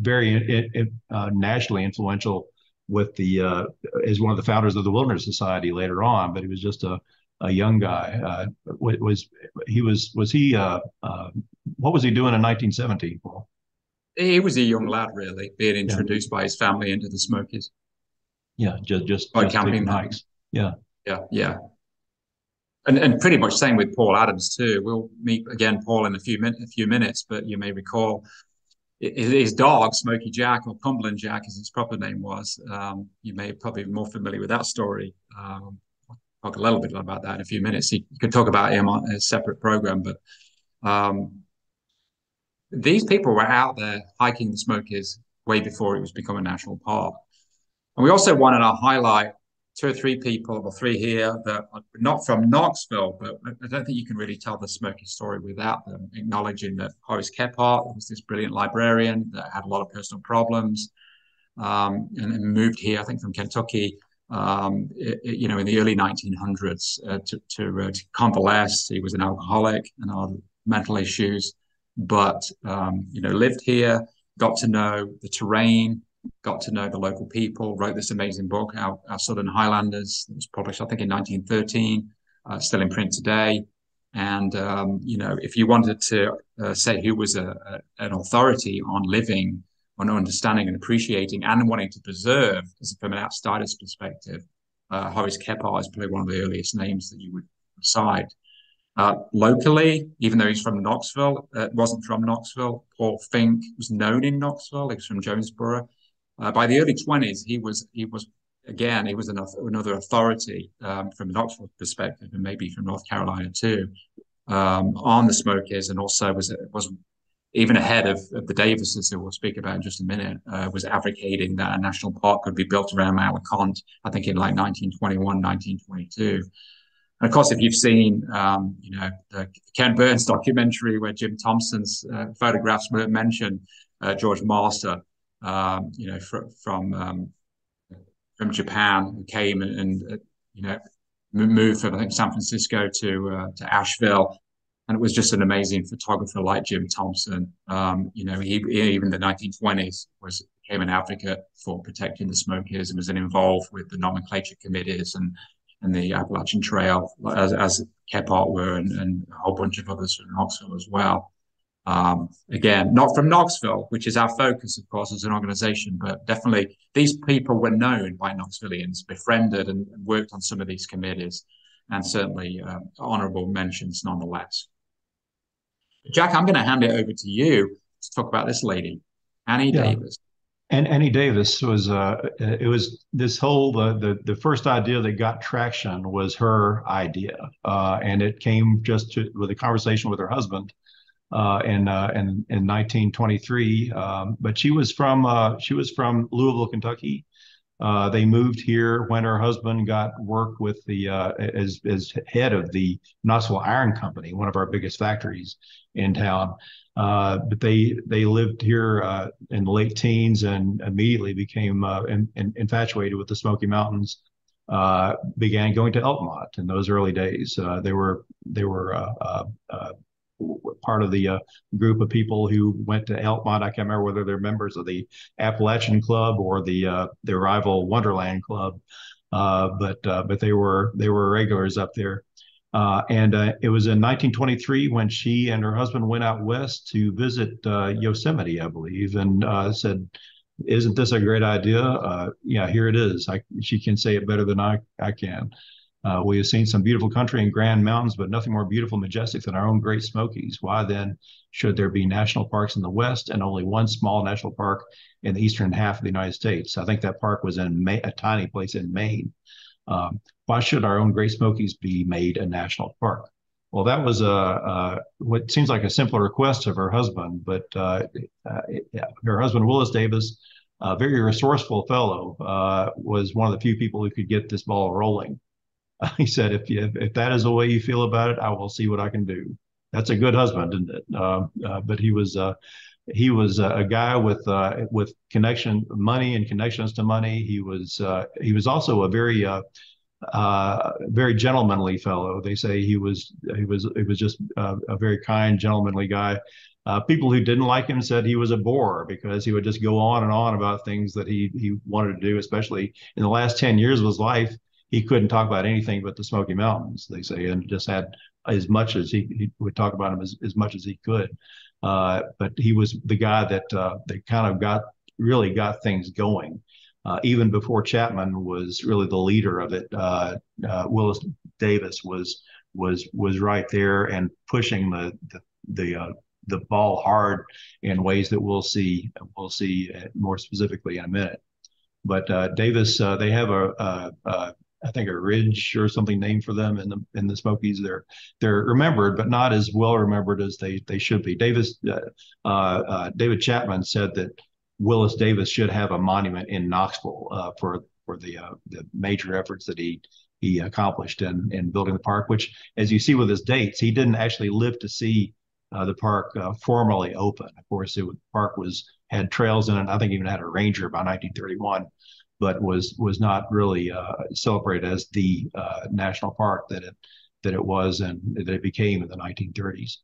very uh, nationally influential with the uh, as one of the founders of the Wilderness Society later on. But he was just a, a young guy. Uh, was he was was he what was he doing in 1917, Paul? He was a young lad, really, being introduced yeah. by his family into the Smokies. Yeah, just just by just camping hikes. Yeah, yeah, yeah and, and pretty much same with Paul Adams too. We'll meet again, Paul, in a few min- a few minutes. But you may recall his dog, Smoky Jack, or Cumberland Jack, as his proper name was. Um, you may probably be more familiar with that story. Um, I'll talk a little bit about that in a few minutes. You, could talk about him on a separate program, but um, these people were out there hiking the Smokies way before it was become a national park. And we also wanted to highlight two or three people, or three here, that are not from Knoxville, but I don't think you can really tell the Smoky story without them acknowledging that Horace Kephart was this brilliant librarian that had a lot of personal problems um, and, and, moved here, I think, from Kentucky. Um, it, it, you know, in the early 1900s uh, to, to, uh, to, convalesce. He was an alcoholic and had mental issues, but, um, you know, lived here, got to know the terrain, got to know the local people, wrote this amazing book, Our, Our Southern Highlanders. It was published, I think, in 1913, uh, still in print today. And, um, you know, if you wanted to uh, say who was a, a, an authority on living, on understanding and appreciating and wanting to preserve, from an outsider's perspective, uh, Horace Kephart is probably one of the earliest names that you would cite. Uh, locally, even though he's from Knoxville, uh, wasn't from Knoxville. Paul Fink was known in Knoxville. He was from Jonesboro. Uh, by the early 20s, he was he was again he was enough, another authority um, from an Oxford perspective, and maybe from North Carolina too, um, on the Smokies, and also was was even ahead of, of the Davises, who we'll speak about in just a minute, uh, was advocating that a national park could be built around Mount LeConte, I think in like 1921, 1922. And of course, if you've seen, um, you know, the Ken Burns documentary where Jim Thompson's uh, photographs were mentioned, uh, George Masa, um, you know, fr- from um, from Japan, who came and, and uh, you know moved from I think San Francisco to uh, to Asheville, and it was just an amazing photographer like Jim Thompson. Um, you know, he, even the 1920s was became an advocate for protecting the Smokies and was involved with the nomenclature committees and and the Appalachian Trail, as, as Kephart were, and, and a whole bunch of others from Knoxville as well. Um, again, not from Knoxville, which is our focus, of course, as an organization, but definitely these people were known by Knoxvillians, befriended and worked on some of these committees, and certainly uh, honorable mentions nonetheless. Jack, I'm going to hand it over to you to talk about this lady, Annie yeah. Davis. And Annie Davis was uh, it was this whole the, the the first idea that got traction was her idea, uh, and it came just to, with a conversation with her husband uh, in, uh, in in 1923. Um, but she was from uh, she was from Louisville, Kentucky. Uh, they moved here when her husband got work with the uh, as as head of the Knoxville Iron Company, one of our biggest factories in town. Uh, but they they lived here in the late teens and immediately became in, in, infatuated with the Smoky Mountains. Began going to Elkmont in those early days. They were they were part of the group of people who went to Elkmont. I can't remember whether they're members of the Appalachian Club or the their rival Wonderland Club, but but they were they were regulars up there. Uh, and uh, it was in 1923 when she and her husband went out west to visit uh, Yosemite, I believe, and uh, said, "Isn't this a great idea?" Uh, yeah, here it is. I, she can say it better than I, I can. Uh, we have seen some beautiful country and grand mountains, but nothing more beautiful, majestic than our own Great Smokies. Why then should there be national parks in the West and only one small national park in the eastern half of the United States? I think that park was in May, a tiny place in Maine. Um, why should our own Great Smokies be made a national park? Well, that was a, a what seems like a simple request of her husband, but uh, uh, her husband Willis Davis, a very resourceful fellow, uh, was one of the few people who could get this ball rolling. he said, if, you, if that is the way you feel about it, I will see what I can do. That's a good husband, isn't it? Uh, uh, but he was uh, he was a guy with uh, with connection money and connections to money. He was uh, he was also a very uh, uh very gentlemanly fellow. They say he was he was he was just a, a very kind, gentlemanly guy. Uh, people who didn't like him said he was a bore because he would just go on and on about things that he he wanted to do. Especially in the last ten years of his life, he couldn't talk about anything but the Smoky Mountains. They say, and just had as much as he, he would talk about them as, as much as he could. Uh, but he was the guy that uh, that kind of got really got things going. Uh, even before Chapman was really the leader of it, uh, uh, Willis Davis was was was right there and pushing the the the, uh, the ball hard in ways that we'll see we'll see more specifically in a minute. But Davis, they have a, a, a I think a ridge or something named for them in the in the Smokies. They're they're remembered, but not as well remembered as they they should be. Davis uh, uh, uh, David Chapman said that Willis Davis should have a monument in Knoxville uh, for for the uh, the major efforts that he he accomplished in in building the park. Which, as you see with his dates, he didn't actually live to see uh, the park formally open. Of course, it, the park was had trails in it. I think even had a ranger by 1931 but was was not really uh, celebrated as the uh, national park that it that it was and that it became in the 1930s.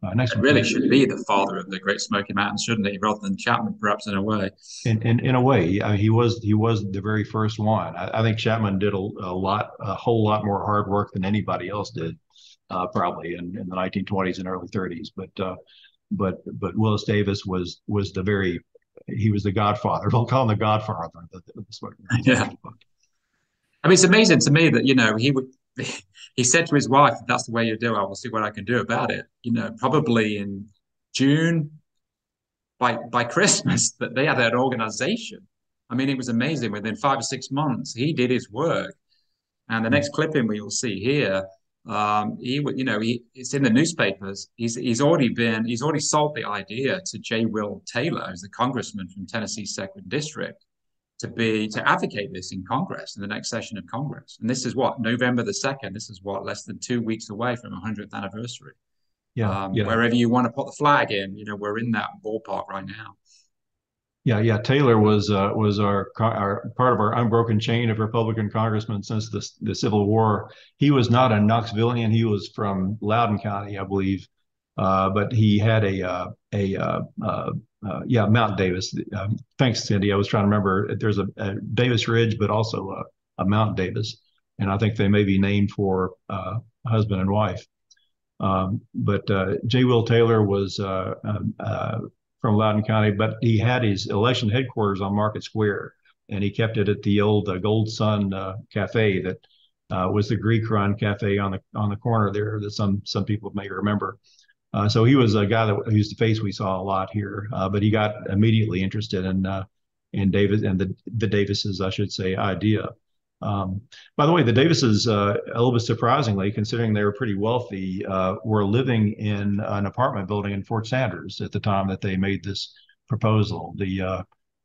Uh, next it really should be the father of the Great Smoky Mountains, shouldn't he? Rather than Chapman, perhaps in a way. In in, in a way, I mean, he was he was the very first one. I, I think Chapman did a, a, lot, a whole lot more hard work than anybody else did, uh, probably in, in the 1920s and early 30s. But uh, but but Willis Davis was was the very he was the godfather. We'll call him the godfather. The, the, the yeah. I mean, it's amazing to me that, you know, he would, he said to his wife, that's the way you do it, I will see what I can do about it. You know, probably in June, by, by Christmas, that they had an organization. I mean, it was amazing. Within five or six months, he did his work. And the hmm. next clipping we will see here um, he would, you know, he, it's in the newspapers. He's he's already been he's already sold the idea to J. Will Taylor, who's the congressman from Tennessee's second district, to be to advocate this in Congress in the next session of Congress. And this is what November the second. This is what less than two weeks away from a hundredth anniversary. Yeah, um, yeah. Wherever you want to put the flag in, you know, we're in that ballpark right now. Yeah, yeah. Taylor was uh, was our, our part of our unbroken chain of Republican congressmen since the the Civil War. He was not a Knoxvillian. He was from Loudoun County, I believe, uh, but he had a uh, a uh, uh, uh, yeah Mount Davis. Um, thanks, Cindy. I was trying to remember. There's a, a Davis Ridge, but also a, a, Mount Davis, and I think they may be named for husband and wife. Um, but J. Will Taylor was um, from Loudoun County, but he had his election headquarters on Market Square, and he kept it at the old uh, Gold Sun uh, Cafe that uh, was the Greek run cafe on the on the corner there that some some people may remember. Uh, so he was a guy that who's the face we saw a lot here, uh, but he got immediately interested in uh, in Davis and the the Davises, I should say, idea. Um, by the way, the Davises, uh, a little bit surprisingly, considering they were pretty wealthy, uh, were living in an apartment building in Fort Sanders at the time that they made this proposal. The, uh,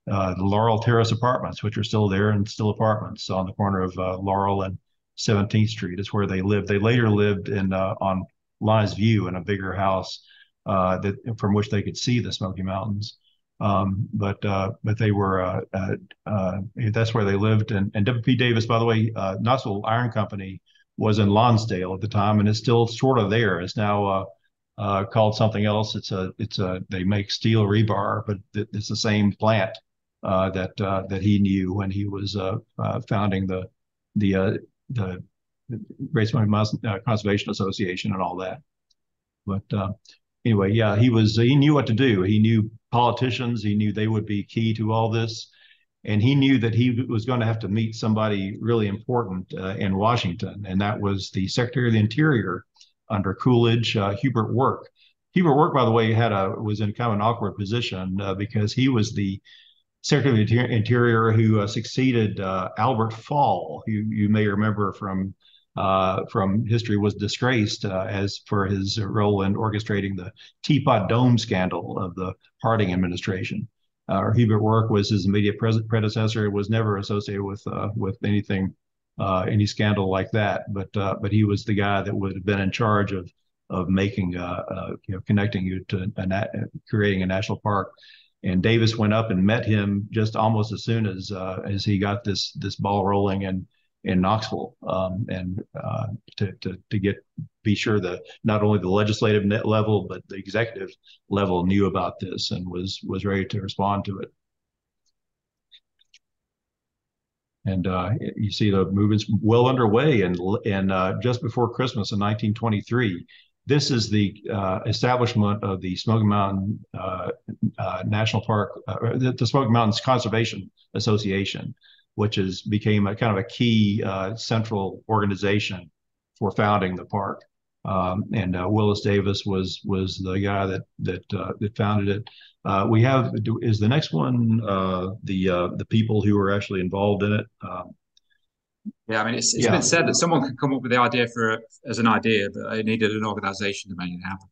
uh the Laurel Terrace apartments, which are still there and still apartments on the corner of uh, Laurel and 17th Street, is where they lived. They later lived in uh, on Lyons View in a bigger house that from which they could see the Smoky Mountains. Um, but uh, but they were uh, uh, uh that's where they lived. And, and W.P. Davis, by the way, uh, Knoxville Iron Company was in Lonsdale at the time, and it's still sort of there. It's now uh, called something else. It's a it's a they make steel rebar, but it's the same plant that that he knew when he was founding the the the Mountains Conservation Association and all that. But anyway, yeah, he was he knew what to do. He knew politicians. He knew they would be key to all this, and he knew that he was going to have to meet somebody really important uh, in Washington, and that was the Secretary of the Interior under Coolidge, uh, Hubert Work. Hubert Work, by the way, had a was in kind of an awkward position uh, because he was the Secretary of the Interior who uh, succeeded uh, Albert Fall, who you may remember from uh, from history was disgraced uh, as for his role in orchestrating the Teapot Dome scandal of the Harding administration. Uh, Hubert Work was his immediate predecessor. Was never associated with uh, with anything, uh, any scandal like that. But uh, but he was the guy that would have been in charge of of making you know connecting you to a nat- creating a national park. And Davis went up and met him just almost as soon as as he got this this ball rolling and in Knoxville, um, and uh, to, to to get be sure that not only the legislative level but the executive level knew about this and was was ready to respond to it. And uh, you see the movement's well underway, and and uh, just before Christmas in 1923, this is the uh, establishment of the Smoky Mountain uh, uh, National Park, the, the Smoky Mountains Conservation Association which has became a kind of a key uh, central organization for founding the park. Um, and uh, Willis Davis was was the guy that that uh, that founded it. Uh, we have is the next one uh, the uh, the people who are actually involved in it. Um, yeah, I mean, it's, it's yeah. been said that someone could come up with the idea for as an idea, but it needed an organization to make it happen.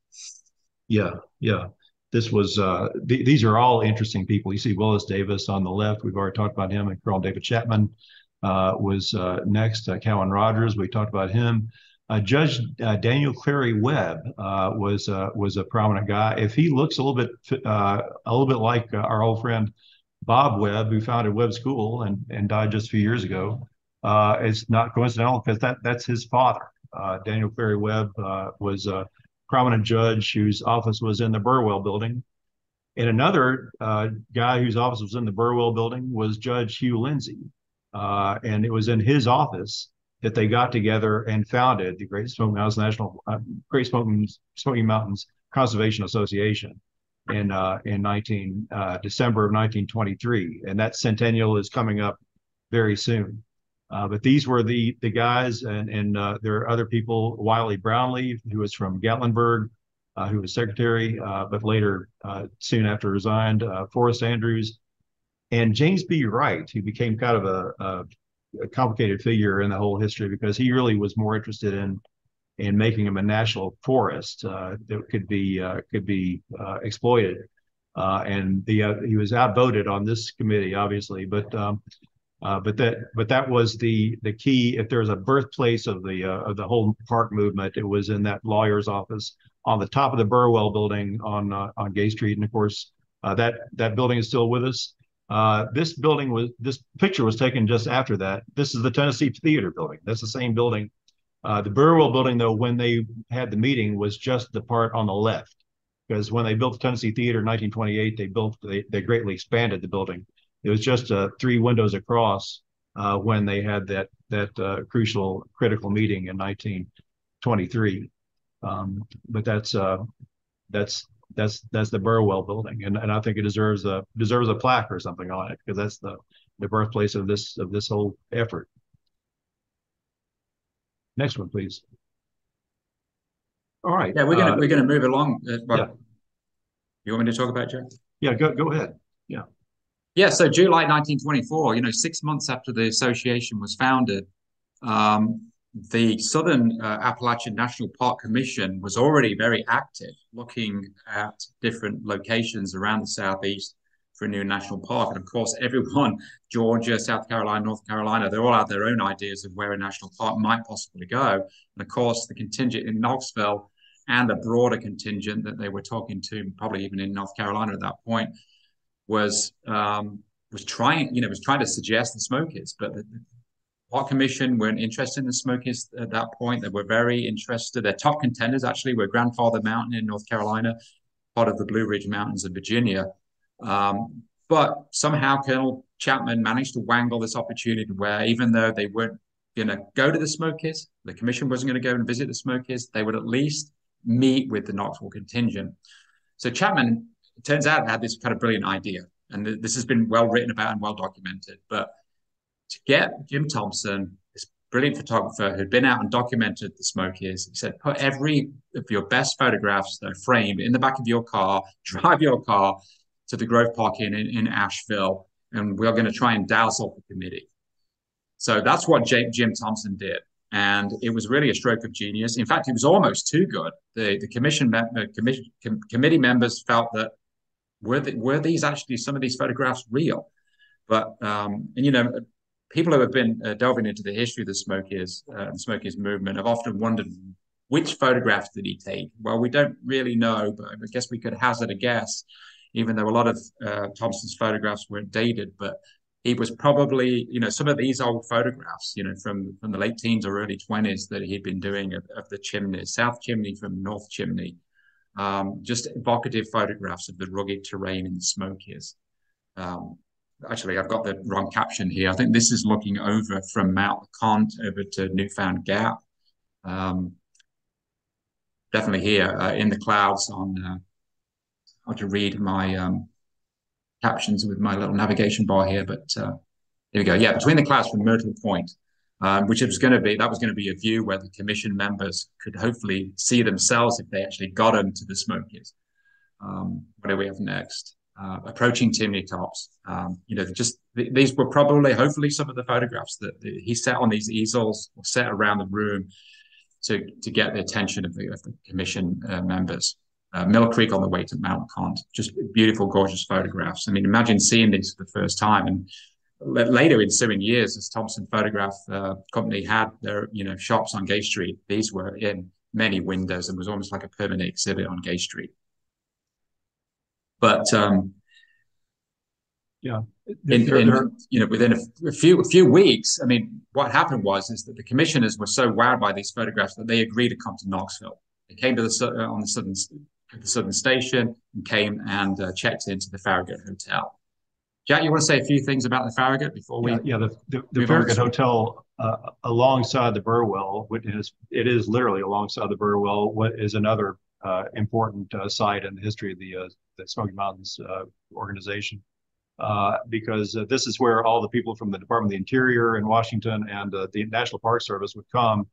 Yeah, yeah this was uh, th- these are all interesting people. You see Willis Davis on the left. We've already talked about him. And Colonel David Chapman uh, was uh, next. Uh, Cowan Rogers. We talked about him. Uh, Judge uh, Daniel Cleary Webb was was a prominent guy. If he looks a little bit a little bit like our old friend Bob Webb, who founded Webb School and and died just a few years ago, it's not coincidental because that that's his father. Daniel Cleary Webb was prominent judge whose office was in the Burwell building. And another uh, guy whose office was in the Burwell building was Judge Hugh Lindsay. Uh, and it was in his office that they got together and founded the Great Smoky Mountains National uh, Great Smoky, Smoky Mountains Conservation Association in uh, in 19 uh, December of 1923, and that centennial is coming up very soon. Uh, but these were the the guys, and and uh, there are other people. Wiley Brownlee, who was from Gatlinburg, uh, who was secretary, uh, but later, uh, soon after, resigned. Forrest Andrews, and James B. Wright, who became kind of a, a, a, complicated figure in the whole history because he really was more interested in in making him a national forest that could be could be exploited. and the he was outvoted on this committee, obviously, but. Um, uh, but that, but that was the the key. If there's a birthplace of the uh, of the whole park movement, it was in that lawyer's office on the top of the Burwell building on uh, on Gay Street, and of course uh, that that building is still with us. Uh, this building was this picture was taken just after that. This is the Tennessee Theater building. That's the same building. The Burwell building, though, when they had the meeting, was just the part on the left because when they built the Tennessee Theater in 1928, they built they, they greatly expanded the building. It was just uh, three windows across uh, when they had that that uh, crucial critical meeting in 1923. Um, but that's uh, that's that's that's the Burwell building, and, and I think it deserves a deserves a plaque or something on it because that's the the birthplace of this of this whole effort. Next one, please. All right. Yeah, we're gonna uh, we're gonna move along. Uh, yeah. You want me to talk about Joe? Yeah, go go ahead. Yeah. Yeah, so July 1924, you know, six months after the association was founded, um, the Southern uh, Appalachian National Park Commission was already very active looking at different locations around the Southeast for a new national park. And of course, everyone, Georgia, South Carolina, North Carolina, they all had their own ideas of where a national park might possibly go. And of course, the contingent in Knoxville and a broader contingent that they were talking to, probably even in North Carolina at that point, was um, was trying, you know, was trying to suggest the Smokies, but the, Park Commission weren't interested in the Smokies at that point. They were very interested. Their top contenders actually were Grandfather Mountain in North Carolina, part of the Blue Ridge Mountains of Virginia. Um, but somehow Colonel Chapman managed to wangle this opportunity where even though they weren't going to go to the Smokies, the commission wasn't going to go and visit the Smokies, they would at least meet with the Knoxville contingent. So Chapman it turns out had this kind of brilliant idea, and th- this has been well written about and well documented. But to get Jim Thompson, this brilliant photographer who'd been out and documented the Smokies, he said, put every of your best photographs that are framed in the back of your car, drive your car to the Grove Park Inn in, in Asheville, and we're going to try and douse off the committee. So that's what Jim Thompson did. And it was really a stroke of genius. In fact, it was almost too good. The, the commission, uh, commission com- committee members felt that were, the, were these actually some of these photographs real? But um, and you know, people who have been uh, delving into the history of the Smokies uh, Smokies movement have often wondered which photographs did he take. Well, we don't really know, but I guess we could hazard a guess. Even though a lot of uh, Thompson's photographs weren't dated, but he was probably, you know, some of these old photographs, you know, from from the late teens or early twenties that he'd been doing of, of the chimneys, South Chimney from North Chimney, um, just evocative photographs of the rugged terrain in the Smokies. Um, actually, I've got the wrong caption here. I think this is looking over from Mount LeConte over to Newfound Gap. Um, definitely here uh, in the clouds on uh, how to read my um, captions with my little navigation bar here, but uh, here we go. Yeah, between the clouds from Myrtle Point um, which was going to be that was going to be a view where the commission members could hopefully see themselves if they actually got into the Smokies. Um, what do we have next? Uh, approaching chimney tops. Um, you know, just th- these were probably, hopefully, some of the photographs that, he set on these easels or set around the room to to get the attention of the, of the commission uh, members. Uh, Mill Creek on the way to Mount LeConte, just beautiful, gorgeous photographs. I mean, imagine seeing these for the first time and later in ensuing years, as Thompson Photograph uh, Company had their you know shops on Gay Street, these were in many windows and was almost like a permanent exhibit on Gay Street. But um, yeah, in, in, you know within a, a, few a few weeks, I mean, what happened was is that the commissioners were so wowed by these photographs that they agreed to come to Knoxville. They came to the uh, on the southern the southern station and came and uh, checked into the Farragut Hotel. Jack, you want to say a few things about the Farragut before we? Yeah, yeah the, the, the Farragut Hotel uh, alongside the Burwell, which is, it is literally alongside the Burwell, what is another uh, important uh, site in the history of the, uh, the Smoky Mountains uh, organization. Uh, because this is where all the people from the Department of the Interior in Washington and the National Park Service would come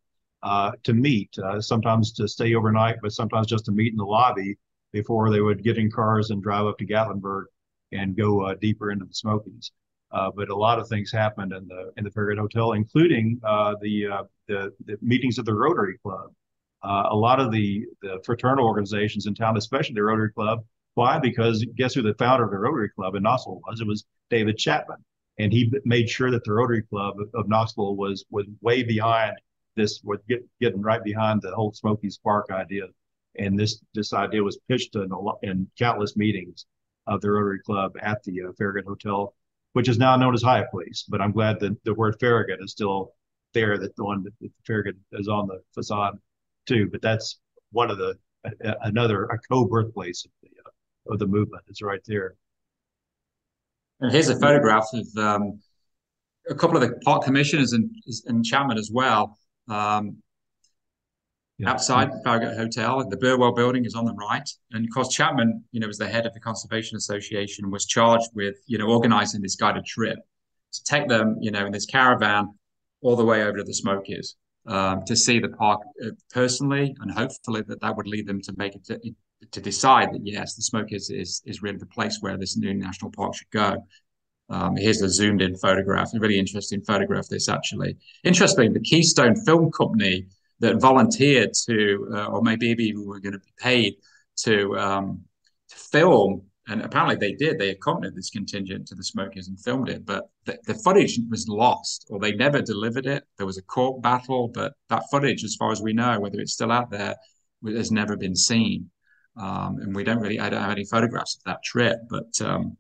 to meet, sometimes to stay overnight, but sometimes just to meet in the lobby before they would get in cars and drive up to Gatlinburg and go uh, deeper into the Smokies. Uh, but a lot of things happened in the in the Farragut Hotel, including uh, the, uh, the, the meetings of the Rotary Club. Uh, a lot of the the fraternal organizations in town, especially the Rotary Club, Why? Because guess who the founder of the Rotary Club in Knoxville was? It was David Chapman, and he made sure that the Rotary Club of Knoxville was was way behind this, was get, getting right behind the whole Smokies Park idea, and this this idea was pitched in, a lot, in countless meetings of the Rotary Club at the uh, Farragut Hotel, which is now known as Hyatt Place. But I'm glad that the word Farragut is still there, that the one that Farragut is on the facade too. But that's one of the another a co-birthplace of the uh, of the movement. It's right there. And here's a photograph of um, a couple of the park commissioners in, and Chapman as well. Um, yeah. outside the Farragut Hotel. The Burwell building is on the right. And of course, Chapman, you know, was the head of the Conservation Association, was charged with, you know, organizing this guided trip to take them, you know, in this caravan all the way over to the Smokies um, to see the park uh, personally, and hopefully that that would lead them to make it to, to decide that yes, the Smokies is is really the place where this new national park should go. Um, here's a zoomed in photograph, a really interesting photograph. This actually interesting. The Keystone Film Company that volunteered to, uh, or maybe even were going to be paid to um, to film and apparently they did. They accompanied this contingent to the Smokies and filmed it, but the, the, footage was lost, or they never delivered it. There was a court battle, but that footage, as far as we know, whether it's still out there, has never been seen. Um, and we don't really, I don't have any photographs of that trip, but um,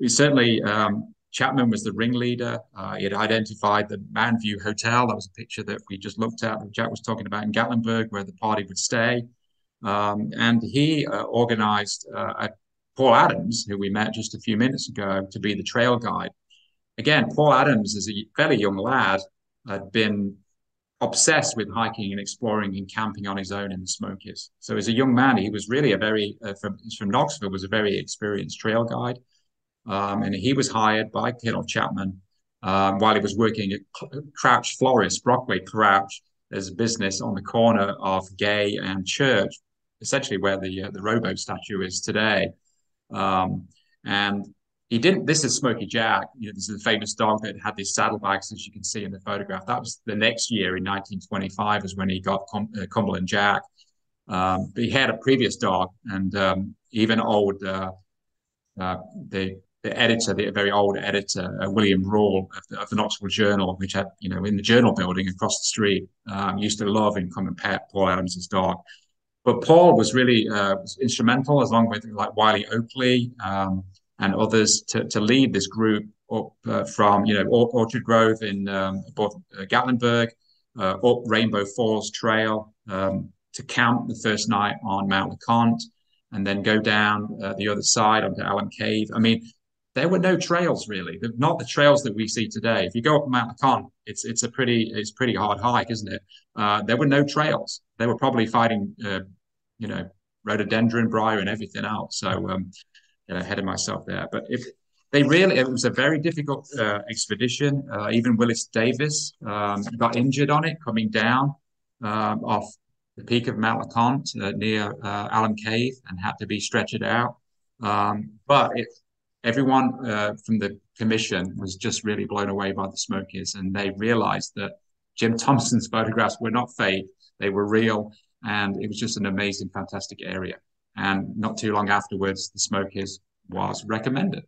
we certainly um, Chapman was the ringleader. Uh, he had identified the Mountain View Hotel. That was a picture that we just looked at. That Jack was talking about in Gatlinburg, where the party would stay. Um, and he uh, organized uh, Paul Adams, who we met just a few minutes ago, to be the trail guide. Again, Paul Adams, as a fairly young lad, had been obsessed with hiking and exploring and camping on his own in the Smokies. So as a young man, he was really a very, uh, from, from Knoxville, was a very experienced trail guide. Um, and he was hired by Colonel Chapman um, while he was working at Crouch Florist, Brockway Crouch, as a business on the corner of Gay and Church, essentially where the uh, the rowboat statue is today. Um, and he didn't. This is Smoky Jack. You know, this is a famous dog that had these saddlebags, as you can see in the photograph. That was the next year in 1925, is when he got uh, Cumberland Jack. Um, but he had a previous dog, and um, even old uh, uh, the the editor, the very old editor, uh, William Rule of the, of the, Knoxville Journal, which had you know in the Journal building across the street, um, used to love and come and pet Paul Adams's dog. But Paul was really uh, was instrumental, along with like Wiley Oakley um, and others, to, to lead this group up uh, from you know Orchard Grove in um, above uh, Gatlinburg, uh, up Rainbow Falls Trail um, to camp the first night on Mount LeConte, and then go down uh, the other side onto Alum Cave. I mean, there were no trails really, not the trails that we see today. If you go up Mount LeConte, it's it's a pretty it's pretty hard hike, isn't it? Uh, there were no trails. They were probably fighting uh, you know, rhododendron, briar, and everything else. So, um, you ahead of myself there. But if they really, it was a very difficult uh, expedition. Uh, even Willis Davis um, got injured on it coming down um, off the peak of Mount LeConte uh, near uh, Alum Cave and had to be stretchered out. Um, but it, everyone uh, from the commission was just really blown away by the Smokies, and they realized that Jim Thompson's photographs were not fake; they were real, and it was just an amazing, fantastic area. And not too long afterwards, the Smokies was recommended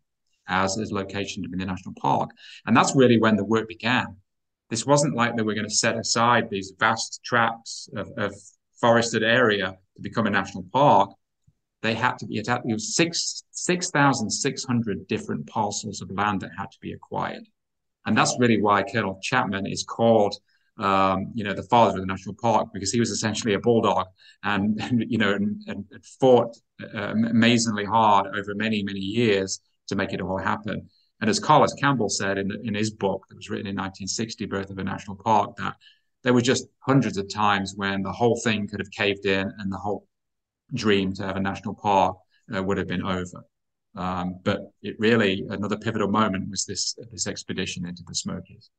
as a location to be in the national park. And that's really when the work began. This wasn't like they were going to set aside these vast tracts of, of forested area to become a national park. They had to be, it, it was six, 6,600 different parcels of land that had to be acquired. And that's really why Colonel Chapman is called um, you know, the father of the national park because he was essentially a bulldog and, and you know, and, and fought uh, amazingly hard over many, many years to make it all happen. And as Carlos Campbell said in, in his book that was written in 1960, Birth of a National Park, that there were just hundreds of times when the whole thing could have caved in and the whole dream to have a national park uh, would have been over. Um, but it really, another pivotal moment was this, this expedition into the Smokies.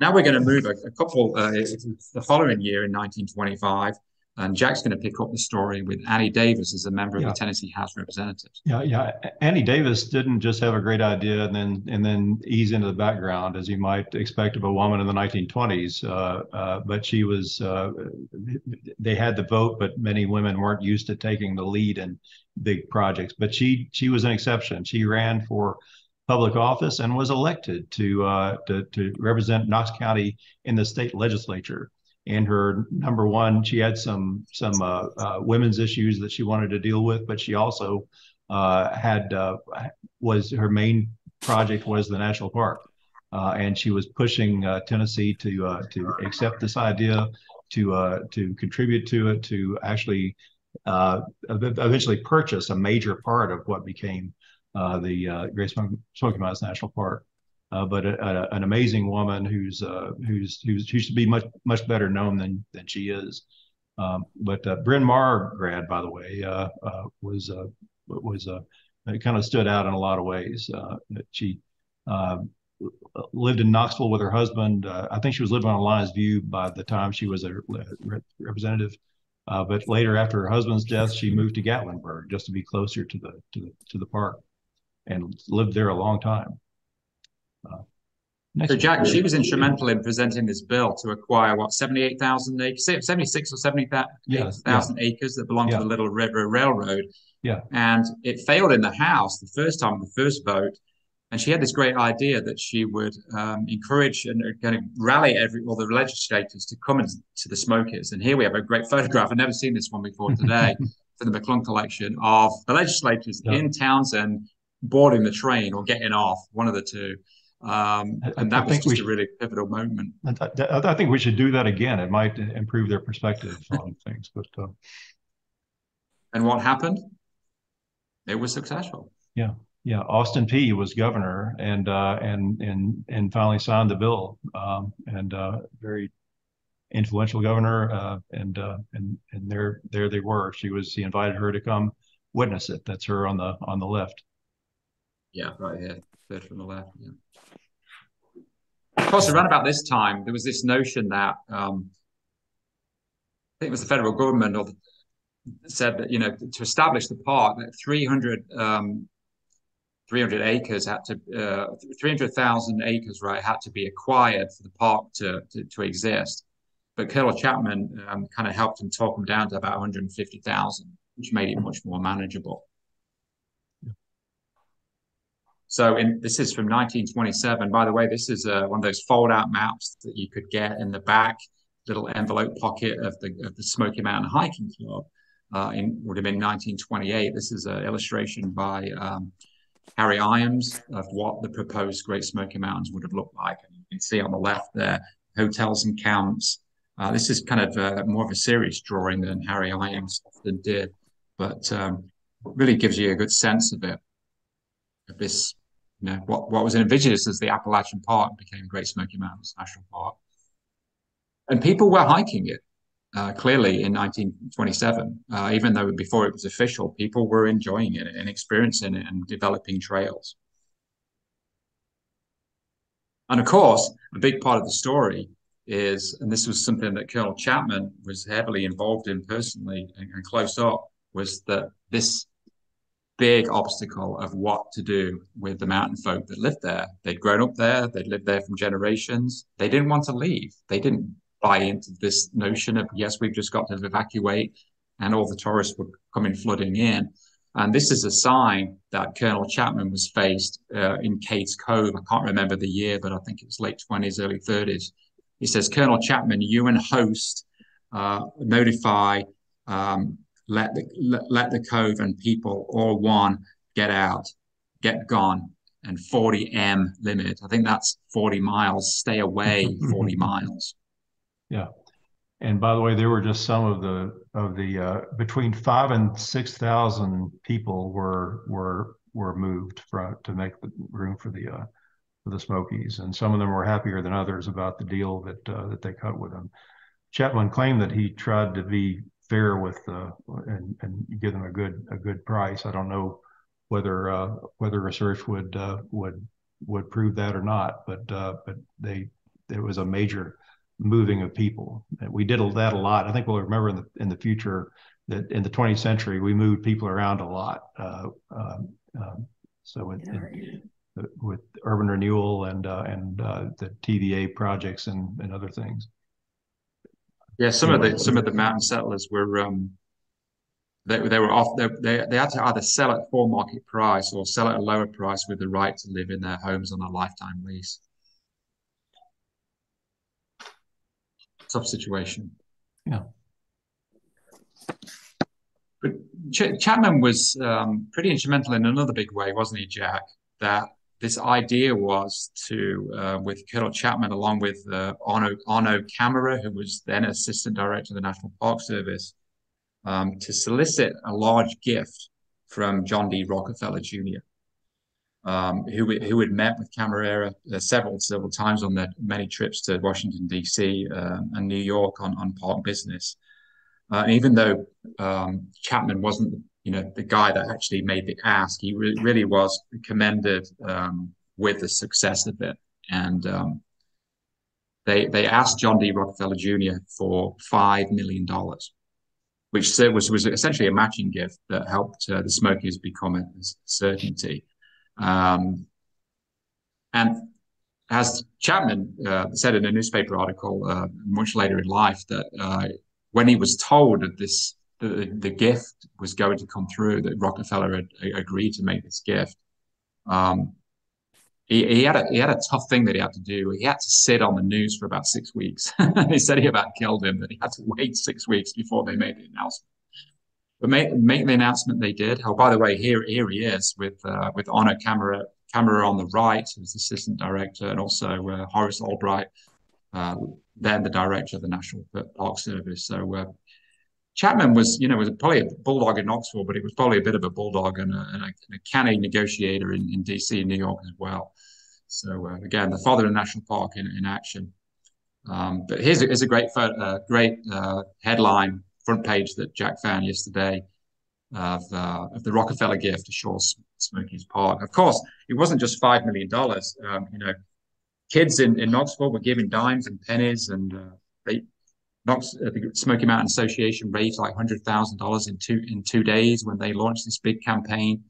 Now we're going to move a, a couple, uh, the following year in 1925, And Jack's going to pick up the story with Annie Davis as a member yeah. of the Tennessee House of Representatives. Yeah, yeah. Annie Davis didn't just have a great idea and then and then ease into the background as you might expect of a woman in the 1920s. Uh, uh, but she was uh, they had the vote, but many women weren't used to taking the lead in big projects. But she she was an exception. She ran for public office and was elected to uh, to, to represent Knox County in the state legislature and her number one she had some some uh, uh, women's issues that she wanted to deal with but she also uh, had uh, was her main project was the national park. Uh, and she was pushing uh, tennessee to to accept this idea to to contribute to it to actually eventually purchase a major part of what became the great smoky mountains national park uh, but a, a, an amazing woman who's uh, who's who's who should be much much better known than than she is. Um, but uh, Bryn Mawr grad, by the way, uh, uh, was uh, was kind of stood out in a lot of ways. she lived in Knoxville with her husband. I think she was living on Lyons View by the time she was a representative. but later, after her husband's death, she moved to Gatlinburg just to be closer to the to the to the park, and lived there a long time. So Jack, she was instrumental in presenting this bill to acquire what seventy-eight thousand acres, seventy-six or seventy thousand yeah, yeah. acres that belong yeah. to the Little River Railroad. Yeah, and it failed in the House the first time, the first vote, and she had this great idea that she would um, encourage and kind of rally every all the legislators to come into the Smokies. And here we have a great photograph. I've never seen this one before today for the McClung collection of the legislators in Townsend boarding the train or getting off, one of the two. Um, and that I was just should, a really pivotal moment. I, I, think we should do that again. It might improve their perspective on things. But uh, and what happened? It was successful. Yeah, yeah. Austin Peay was governor, and uh, and and and finally signed the bill. Um, and uh, very influential governor. Uh, and uh, and and there there they were. She was. He invited her to come witness it. That's her on the on the left. Yeah, right here, third from the left. Yeah course, around about this time, there was this notion that um, I think it was the federal government or the, said that you know to establish the park that 300 um, 300 acres had to uh, 300,000 acres right had to be acquired for the park to to, to exist. But Colonel Chapman um, kind of helped him talk them down to about 150,000 which made it much more manageable so in, this is from 1927. By the way, this is uh, one of those fold-out maps that you could get in the back little envelope pocket of the of the Smoky Mountain Hiking Club. Uh, in would have been 1928. This is an illustration by um, Harry Ijams of what the proposed Great Smoky Mountains would have looked like. And you can see on the left there hotels and camps. Uh, this is kind of uh, more of a serious drawing than Harry Ijams often did, but um, really gives you a good sense of it, of this you know, what, what was envisaged as the Appalachian Park became Great Smoky Mountains National Park. And people were hiking it uh, clearly in 1927, uh, even though before it was official, people were enjoying it and experiencing it and developing trails. And of course, a big part of the story is, and this was something that Colonel Chapman was heavily involved in personally and, and close up, was that this big obstacle of what to do with the mountain folk that lived there. They'd grown up there, they'd lived there from generations. They didn't want to leave. They didn't buy into this notion of, yes, we've just got to evacuate and all the tourists were coming flooding in. And this is a sign that Colonel Chapman was faced uh, in Cades Cove. I can't remember the year, but I think it was late 20s, early 30s. He says, Colonel Chapman, you and host uh, notify um, let the let, let the cove and people all one get out, get gone, and 40 m limit. I think that's 40 miles. Stay away 40 miles. Yeah. And by the way, there were just some of the of the uh, between five and six thousand people were were were moved from to make the room for the uh, for the Smokies, and some of them were happier than others about the deal that uh, that they cut with them. Chapman claimed that he tried to be fair with uh, and and give them a good a good price. I don't know whether uh, whether research would uh, would would prove that or not, but uh, but they it was a major moving of people. We did that a lot. I think we'll remember in the in the future that in the 20th century we moved people around a lot. Uh, um, um, so it, it, with urban renewal and uh, and uh, the TVA projects and, and other things. Yeah, some of the some of the mountain settlers were um, they they were off they, they they had to either sell at full market price or sell at a lower price with the right to live in their homes on a lifetime lease. Tough situation. Yeah. But Ch- Chapman was um, pretty instrumental in another big way, wasn't he, Jack? That this idea was to, uh, with Colonel Chapman, along with uh, Arno, Arno Cammerer, who was then assistant director of the National Park Service, um, to solicit a large gift from John D. Rockefeller Jr., um, who, who had met with Cammerer uh, several several times on their many trips to Washington D.C. Uh, and New York on on park business. Uh, even though um, Chapman wasn't you know, the guy that actually made the ask, he re- really was commended um, with the success of it. And um, they they asked John D. Rockefeller Jr. for five million dollars, which was was essentially a matching gift that helped uh, the Smokies become a certainty. Um, and as Chapman uh, said in a newspaper article uh, much later in life, that uh, when he was told that this the, the gift was going to come through, that Rockefeller had agreed to make this gift. Um, he, he, had a he had a tough thing that he had to do. He had to sit on the news for about six weeks. they said he about killed him. That he had to wait six weeks before they made the announcement. But make, make the announcement they did. Oh, by the way, here here he is with uh, with Arno Cammerer Cammerer on the right, who's assistant director, and also uh, Horace Albright, uh, then the director of the National Park Service. So uh, Chapman was, you know, was probably a bulldog in Knoxville, but he was probably a bit of a bulldog and a, and a, and a canny negotiator in, in DC and New York as well. So uh, again, the father of the national park in, in action. Um, but here's a, here's a great uh, great uh, headline front page that Jack found yesterday of, uh, of the Rockefeller gift to Shaw Smokies Park. Of course, it wasn't just five million dollars. Um, you know, kids in, in Knoxville were giving dimes and pennies, and uh, they Knox, uh, the Smoky Mountain Association raised like hundred thousand dollars in two in two days when they launched this big campaign.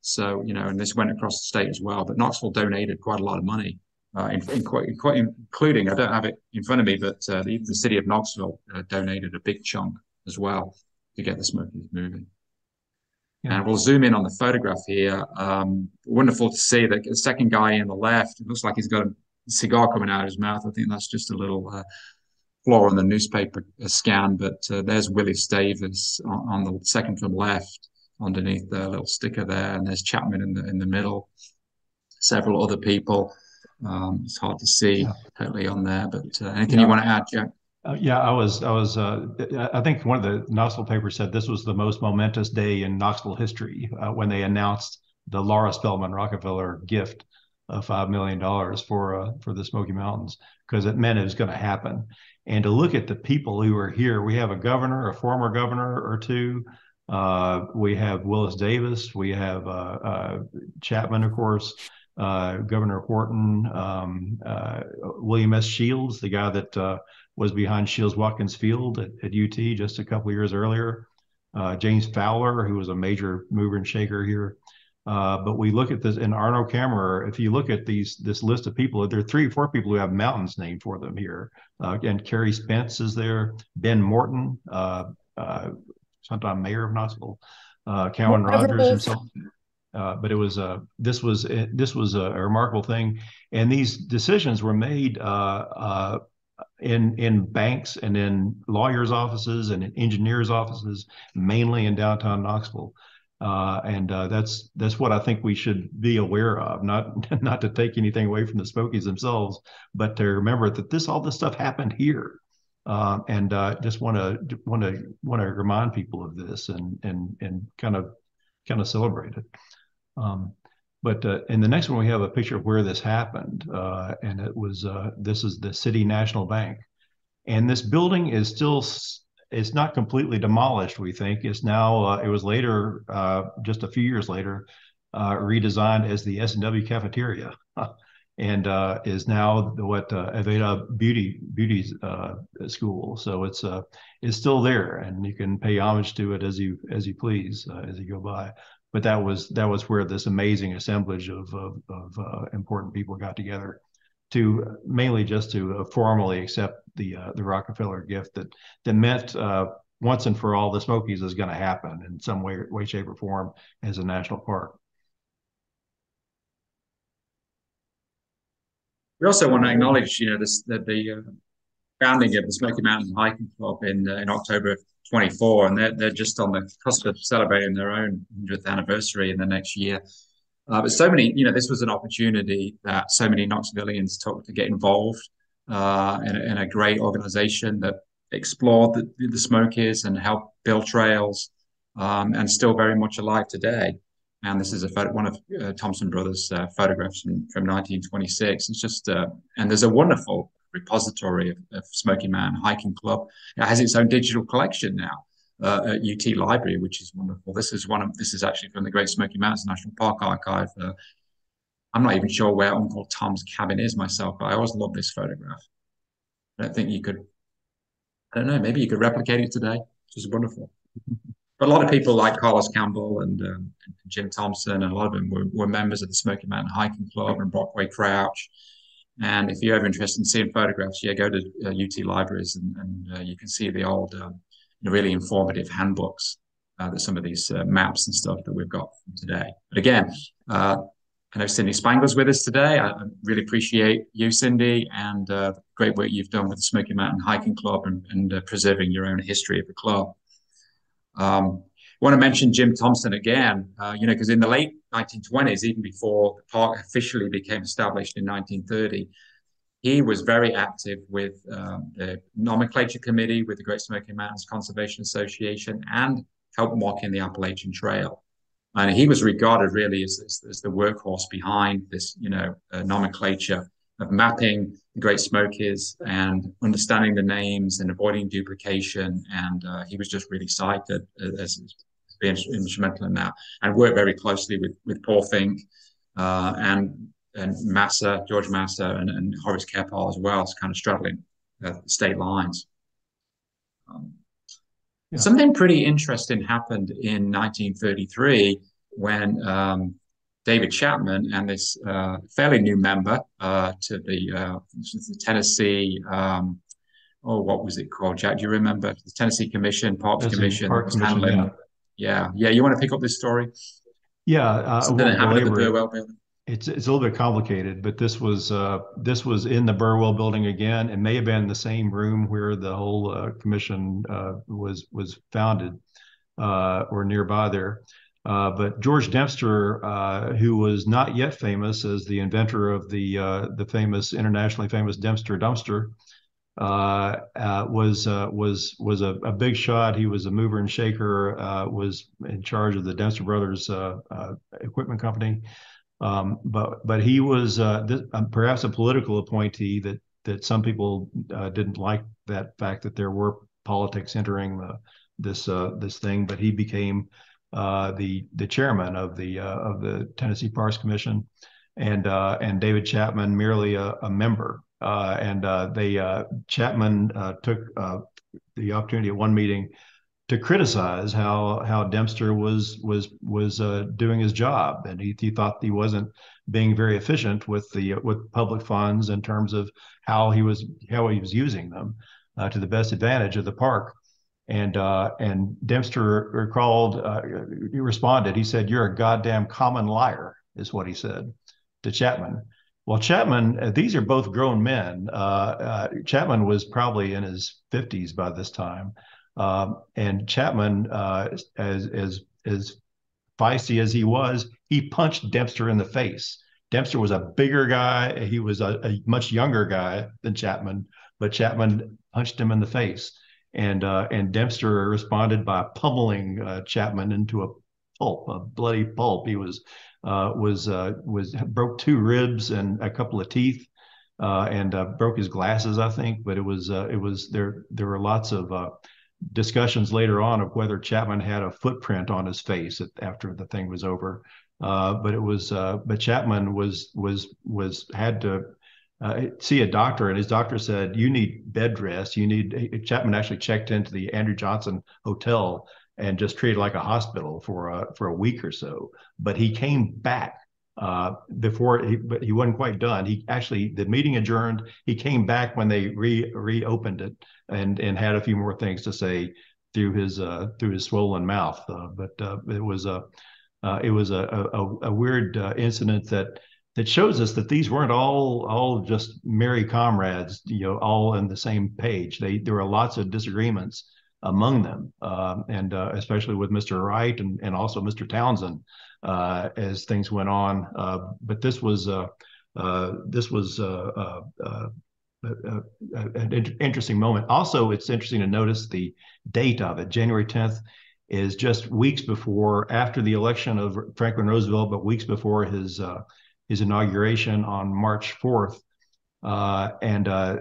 So you know, and this went across the state as well. But Knoxville donated quite a lot of money, uh, in, in, in, including I don't have it in front of me, but uh, the, the, city of Knoxville uh, donated a big chunk as well to get the Smokies moving. Yeah. And we'll zoom in on the photograph here. Um, wonderful to see that the second guy in the left. It looks like he's got a cigar coming out of his mouth. I think that's just a little uh, flaw on the newspaper scan, but uh, there's Willis Davis on, on, the second from left underneath the little sticker there, and there's Chapman in the in the middle. Several other people. Um, it's hard to see yeah. totally on there, but uh, anything yeah. you want to add, Jack? Uh, yeah, I was, I was, uh, I think one of the Knoxville papers said this was the most momentous day in Knoxville history uh, when they announced the Laura Spelman Rockefeller gift of five million dollars for uh, for the Smoky Mountains because it meant it was going to happen and to look at the people who are here. We have a governor, a former governor or two. Uh, we have Willis Davis. We have uh, uh, Chapman, of course, uh, Governor Horton, um, uh, William S. Shields, the guy that uh, was behind Shields Watkins Field at, at, UT just a couple years earlier. James Fowler, who was a major mover and shaker here. Uh, but we look at this in Arno Cammerer. If you look at these this list of people, there are three or four people who have mountains named for them here. Uh, and Cary Spence is there. Ben Morton, uh, uh, sometime mayor of Knoxville. Uh, Cowan Rogers himself. Uh, but it was uh, this was this was a, remarkable thing, and these decisions were made in in banks and in lawyers' offices and in engineers' offices, mainly in downtown Knoxville. Uh, and uh, that's that's what I think we should be aware of. Not not to take anything away from the Smokies themselves, but to remember that this all this stuff happened here, uh, and uh, just want to want to want to remind people of this and and and kind of kind of celebrate it. Um, but uh, in the next one, we have a picture of where this happened, uh, and it was this is the City National Bank, and this building is still it's not completely demolished. We think it's now. Uh, it was later, uh, just a few years later, uh, redesigned as the S and W cafeteria, and uh, is now what uh, Aveda Beauty Beauty uh, School. So it's it's still there, and you can pay homage to it as you as you please as you go by. But that was that was where this amazing assemblage of of, of important people got together to mainly just to uh, formally accept the uh, the Rockefeller gift that that meant uh, once and for all the Smokies is going to happen in some way, way, shape, or form as a national park. We also want to acknowledge, you know, this that the uh, founding of the Smoky Mountain Hiking Club in uh, in October 24, and they're they're just on the cusp of celebrating their own 100th anniversary in the next year. Uh, but so many, you know, this was an opportunity that so many Knoxvillians took to get involved uh, in, in, a great organization that explored the, the Smokies and helped build trails, um, and still very much alive today. And this is a photo, one of uh, Thompson Brothers' uh, photographs from, from 1926. It's just, uh, and there's a wonderful repository of, of Smoky Mountain Hiking Club. It has its own digital collection now uh, at UT Library, which is wonderful. This is one of this is actually from the Great Smoky Mountains National Park Archive. Uh, I'm not even sure where Uncle Tom's cabin is myself, but I always love this photograph. I don't think you could. I don't know. Maybe you could replicate it today. Which is wonderful. But a lot of people like Carlos Campbell and, um, and Jim Thompson, and a lot of them were, were, members of the Smoky Mountain Hiking Club and Brockway Crouch. And if you're ever interested in seeing photographs, yeah, go to uh, UT libraries and, and uh, you can see the old um, really informative handbooks uh, that some of these uh, maps and stuff that we've got today. But again, uh, I know Cindy Spangler's with us today. I, really appreciate you, Cindy, and uh, the great work you've done with the Smoky Mountain Hiking Club and, and uh, preserving your own history of the club. Um, I want to mention Jim Thompson again, uh, you know, because in the late 1920s, even before the park officially became established in 1930, he was very active with um, the nomenclature committee with the Great Smoky Mountains Conservation Association and helped walking the Appalachian Trail. And he was regarded really as, as, as the workhorse behind this, you know, uh, nomenclature of mapping the Great Smokies and understanding the names and avoiding duplication. And uh, he was just really cited as, being instrumental in that and worked very closely with, with Paul Fink uh, and and Masa, George Masa, and, and Horace Kephart as well, it's kind of straddling uh, state lines. Um, yeah. Something pretty interesting happened in 1933 when um, David Chapman and this uh, fairly new member uh, to the, uh, the Tennessee, um, oh, what was it called, Jack? Do you remember the Tennessee Commission, Parks Commission? Park Commission yeah. yeah. yeah, yeah. You want to pick up this story? Yeah, uh, something that happened at the Burwell building. It's it's a little bit complicated, but this was uh, this was in the Burwell building again. It may have been the same room where the whole uh, commission uh, was was founded uh, or nearby there. Uh, but George Dempster, uh, who was not yet famous as the inventor of the the famous internationally famous Dempster dumpster, was was was a, a, big shot. He was a mover and shaker. was in charge of the Dempster Brothers equipment company. Um, but but he was uh, um, perhaps a political appointee that that some people uh, didn't like that fact that there were politics entering the, this uh, this thing. But he became uh, the the chairman of the uh, of the Tennessee Parks Commission, and uh, and David Chapman merely a, a member. and they Chapman took the opportunity at one meeting to criticize how how Dempster was was was uh, doing his job, and he, he thought he wasn't being very efficient with the with public funds in terms of how he was how he was using them uh, to the best advantage of the park. And uh, and Dempster recalled uh, he responded. He said, "You're a goddamn common liar," is what he said to Chapman. Well, Chapman, uh, these are both grown men. Uh, Chapman was probably in his 50s by this time. Um, and Chapman, uh, as as as feisty as he was, he punched Dempster in the face. Dempster was a bigger guy. He was a, a much younger guy than Chapman, but Chapman punched him in the face. And uh, and Dempster responded by pummeling uh, Chapman into a pulp, a bloody pulp. He was uh, was uh, was broke two ribs and a couple of teeth. Uh, and uh, broke his glasses, I think. But it was it was there. There were lots of discussions later on of whether Chapman had a footprint on his face after the thing was over. Uh, but it was, uh, but Chapman was was was had to uh, see a doctor, and his doctor said, "You need bed rest. You need." Chapman actually checked into the Andrew Johnson Hotel and just treated like a hospital for a for a week or so. But he came back uh, before, he, but he wasn't quite done. He actually the meeting adjourned. He came back when they re reopened it and and had a few more things to say through his uh, through his swollen mouth. Uh, but uh, it was a it was a a, a weird incident that that shows us that these weren't all all just merry comrades, you know, all on the same page. They there were lots of disagreements among them, um, and uh, especially with Mr. Wright and and also Mr. Townsend uh, as things went on. Uh, but this was uh, uh, this was uh, an interesting moment. Also, it's interesting to notice the date of it, January 10th is just weeks before after the election of Franklin Roosevelt, but weeks before his uh, his inauguration on March 4th. Uh, and uh,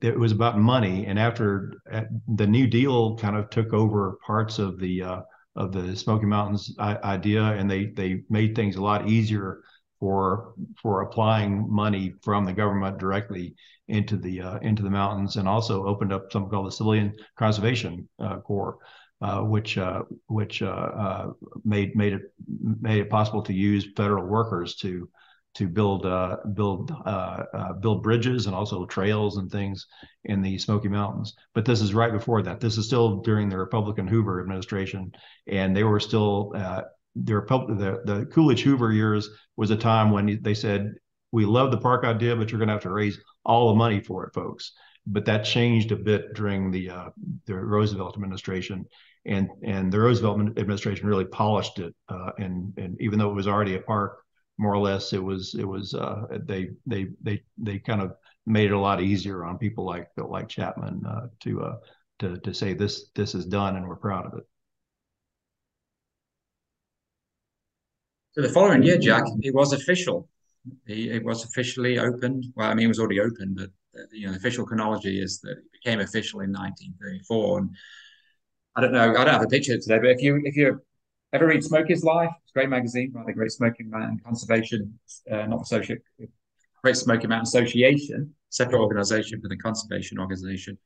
it was about money. And after uh, the New Deal kind of took over parts of the uh, of the Smoky Mountains idea, and they they made things a lot easier for for applying money from the government directly into the uh, into the mountains, and also opened up something called the Civilian Conservation uh, Corps, which which made made it made it possible to use federal workers to to build uh, build uh, uh, build bridges and also trails and things in the Smoky Mountains. But this is right before that. This is still during the Republican Hoover administration, and they were still uh, the, Repub- the the Coolidge Hoover years was a time when they said we love the park idea, but you're going to have to raise all the money for it, folks. But that changed a bit during the uh, the Roosevelt administration, and and the Roosevelt administration really polished it. Uh, and and even though it was already a park more or less it was it was uh, they they they they kind of made it a lot easier on people like like Chapman uh, to uh, to to say this this is done and we're proud of it. So the following year, Jack, it was official. He, it was officially opened. Well, I mean, it was already open, but uh, you know, the official chronology is that it became official in 1934. And I don't know, I don't have a picture today, but if you if you Ever read Smoky's Life? It's a great magazine by the Great Smoking Mountain Conservation, uh, not associate, Great Smoky Mountain Association, separate organization for the conservation organization.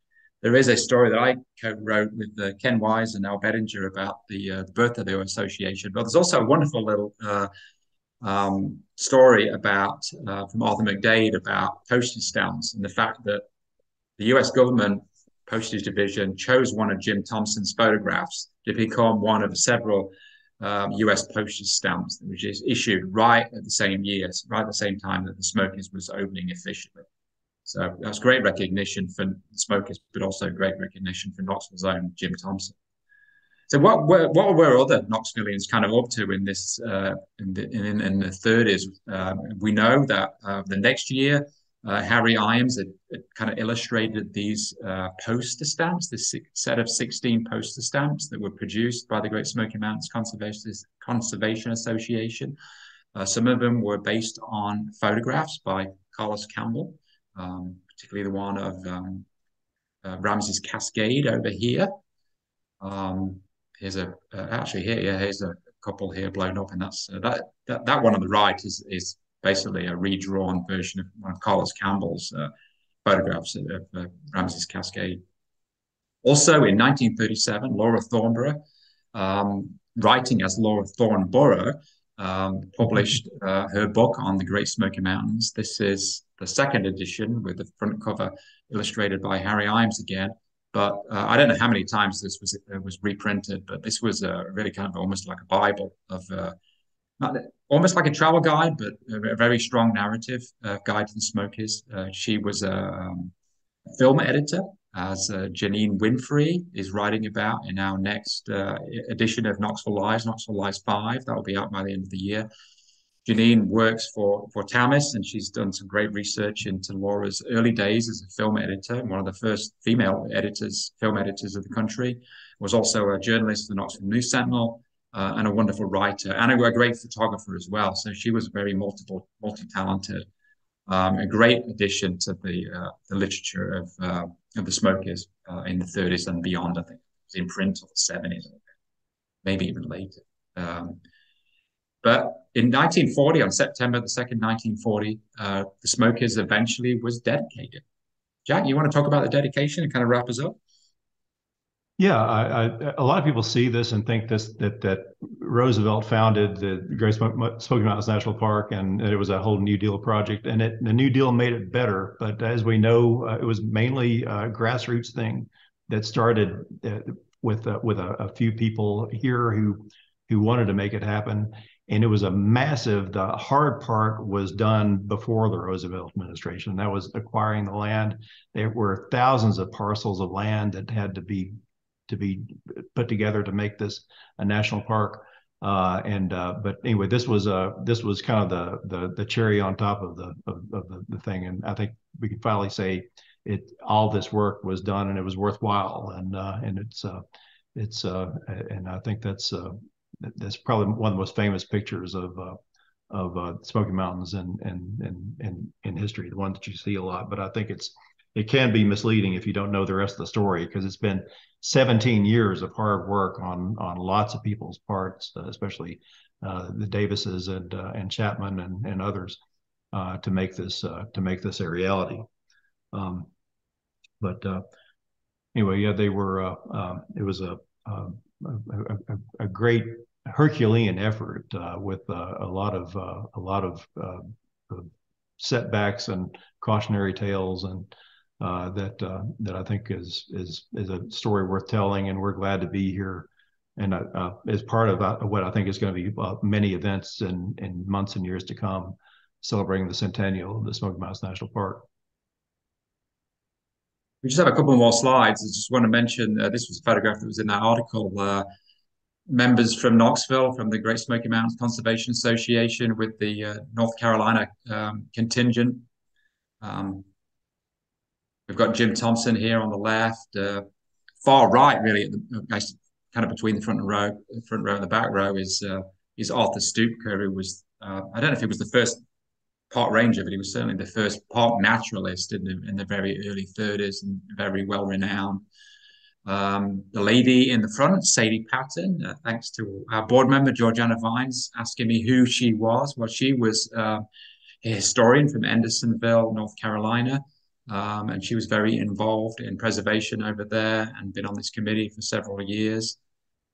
There is a story that I co-wrote with uh, Ken Wise and Al Bettinger about the, uh, birth of the association. But there's also a wonderful little uh, um, story about uh, from Arthur McDade about postage stamps and the fact that the U.S. government postage division chose one of Jim Thompson's photographs to become one of several um, US postage stamps, which is issued right at the same year, right at the same time that the Smokies was opening officially. So that's great recognition for the Smokies, but also great recognition for Knoxville's own Jim Thompson. So what were, what were other Knoxvillians kind of up to in this uh, in, the, in, in the 30s? Um, we know that uh, the next year uh, Harry Ijams had, had, kind of illustrated these uh, poster stamps, this set of 16 poster stamps that were produced by the Great Smoky Mountains Conservation, Conservation Association. Uh, some of them were based on photographs by Carlos Campbell, um, particularly the one of um, uh, Ramsey's Cascade over here. Um, here's a uh, actually here, yeah, here's a couple here blown up, and that's that, that that one on the right is is basically a redrawn version of one of Carlos Campbell's uh, photographs of, of uh, Ramsey's Cascade. Also in 1937, Laura Thornborough, um, writing as Laura Thornborough, um, published uh, her book on the Great Smoky Mountains. This is the second edition with the front cover illustrated by Harry Ijams again. But uh, I don't know how many times this was uh, was reprinted, but this was uh, really kind of almost like a Bible of uh, almost like a travel guide, but a, very strong narrative uh, guide to the Smokies. Uh, she was a, um, film editor, as uh, Janine Winfrey is writing about in our next uh, edition of Knoxville Lives, Knoxville Lives 5. That will be out by the end of the year. Janine works for, for TAMIS, and she's done some great research into Laura's early days as a film editor, one of the first female editors, film editors of the country. Was also a journalist for the Knoxville News Sentinel, uh, and a wonderful writer and a, a, great photographer as well. So she was very multiple, multi-talented, um, a great addition to the uh, the literature of uh, of the Smokies uh, in the 30s and beyond. I think it was in print of the 70s, maybe even later. Um, But in 1940, on September the 2nd, 1940, uh, the Smokies eventually was dedicated. Jack, you want to talk about the dedication and kind of wrap us up? Yeah, I, I, a lot of people see this and think this that that Roosevelt founded the Great Smoky Mountains National Park and it was a whole New Deal project, and it, the New Deal made it better. But as we know, uh, it was mainly a grassroots thing that started uh, with uh, with a, a, few people here who who wanted to make it happen, and it was a massive. The hard part was done before the Roosevelt administration. That was acquiring the land. There were thousands of parcels of land that had to be to be put together to make this a national park. Uh, and uh, but anyway, this was uh, this was kind of the the the cherry on top of the of, of the, the thing, and I think we can finally say it all this work was done and it was worthwhile, and uh, and it's uh, it's uh, and I think that's that's probably one of the most famous pictures of of Smoky Mountains and and and in in history, the one that you see a lot. But I think it's it can be misleading if you don't know the rest of the story because it's been 17 years of hard work on on lots of people's parts, uh, especially uh, the Davises and uh, and Chapman and and others uh, to make this uh, to make this a reality. Um, but uh, anyway, yeah, they were. Um, it was a a, a, a great Herculean effort with a lot of a lot of setbacks and cautionary tales and uh, that uh, that I think is is is a story worth telling, and we're glad to be here. And uh, uh as part of uh, what I think is going to be uh, many events in in months and years to come, celebrating the centennial of the Smoky Mountains National Park. We just have a couple more slides. I just want to mention this was a photograph that was in that article. members from Knoxville, from the Great Smoky Mountains Conservation Association, with the North Carolina um, contingent. Um, We've got Jim Thompson here on the left, uh, far right, really, the, kind of between the front row, front row and the back row is uh, is Arthur Stupka, who was uh, I don't know if he was the first park ranger, but he was certainly the first park naturalist in the in the very early 30s and very well renowned. Um, the lady in the front, Sadie Patton, uh, thanks to our board member Georgiana Vines asking me who she was. Well, she was uh, a historian from Hendersonville, North Carolina. Um, and she was very involved in preservation over there and been on this committee for several years.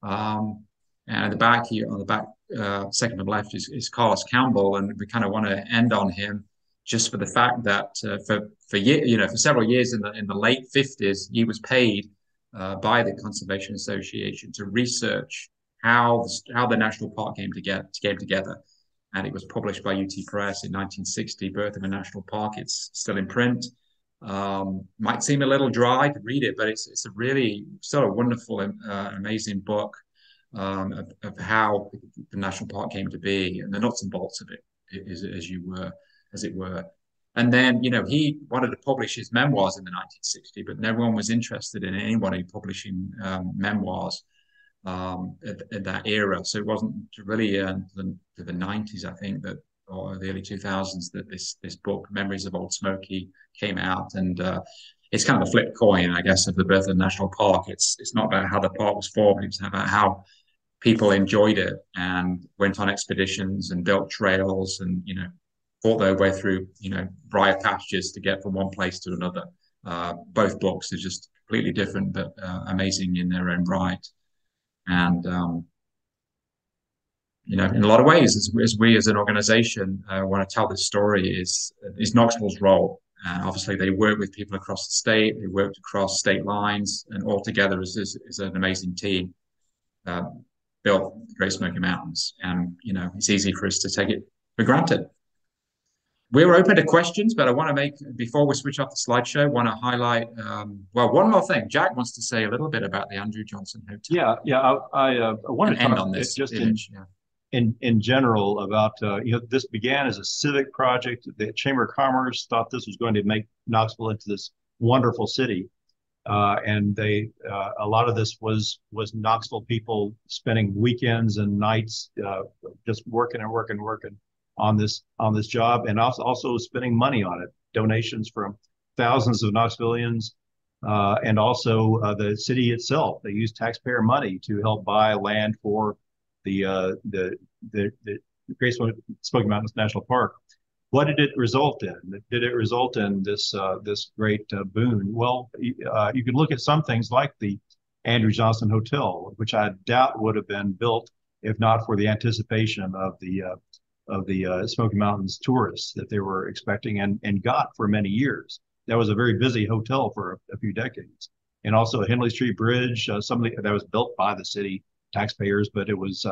Um, and at the back here, on the back uh, second from left is, is Carlos Campbell, and we kind of want to end on him just for the fact that uh, for for year, you know for several years in the in the late fifties, he was paid uh, by the Conservation Association to research how how the national park came together came together, and it was published by UT Press in 1960, Birth of a National Park. It's still in print. Um, might seem a little dry to read it, but it's it's a really sort of wonderful, uh, amazing book um, of, of, how the national park came to be and the nuts and bolts of it, as, as you were, as it were. And then, you know, he wanted to publish his memoirs in the 1960s, but no one was interested in anybody publishing um, memoirs um, at, at, that era. So it wasn't really uh, the, the 90s, I think, that or the early 2000s that this this book, Memories of Old Smoky, came out, and uh, it's kind of a flip coin, I guess, of the birth of the national park. It's it's not about how the park was formed; it's about how people enjoyed it and went on expeditions and built trails and you know fought their way through you know briar patches to get from one place to another. Uh, both books are just completely different but uh, amazing in their own right, and um, you know, in a lot of ways, as, as we as an organization uh, want to tell this story, is is Knoxville's role. And obviously, they work with people across the state. They worked across state lines, and all together is, is, is an amazing team. Uh, built the Great Smoky Mountains, and you know, it's easy for us to take it for granted. We're open to questions, but I want to make before we switch off the slideshow, want to highlight um, well one more thing. Jack wants to say a little bit about the Andrew Johnson Hotel. Yeah, yeah, I, I, uh, I want to end on this just image. In, yeah in in general about uh, you know this began as a civic project. The Chamber of Commerce thought this was going to make Knoxville into this wonderful city, uh, and they uh, a lot of this was was Knoxville people spending weekends and nights uh, just working and working and working on this on this job, and also also spending money on it. Donations from thousands of Knoxvillians. Uh, and also uh, the city itself, they used taxpayer money to help buy land for the uh, the, the, the Great Smoky Mountains National Park. What did it result in? Did it result in this uh, this great uh, boon? Well, uh, you can look at some things like the Andrew Johnson Hotel, which I doubt would have been built if not for the anticipation of the uh, of the uh, Smoky Mountains tourists that they were expecting and and got for many years. That was a very busy hotel for a, a few decades, and also Henley Street Bridge, uh, something that was built by the city taxpayers, but it was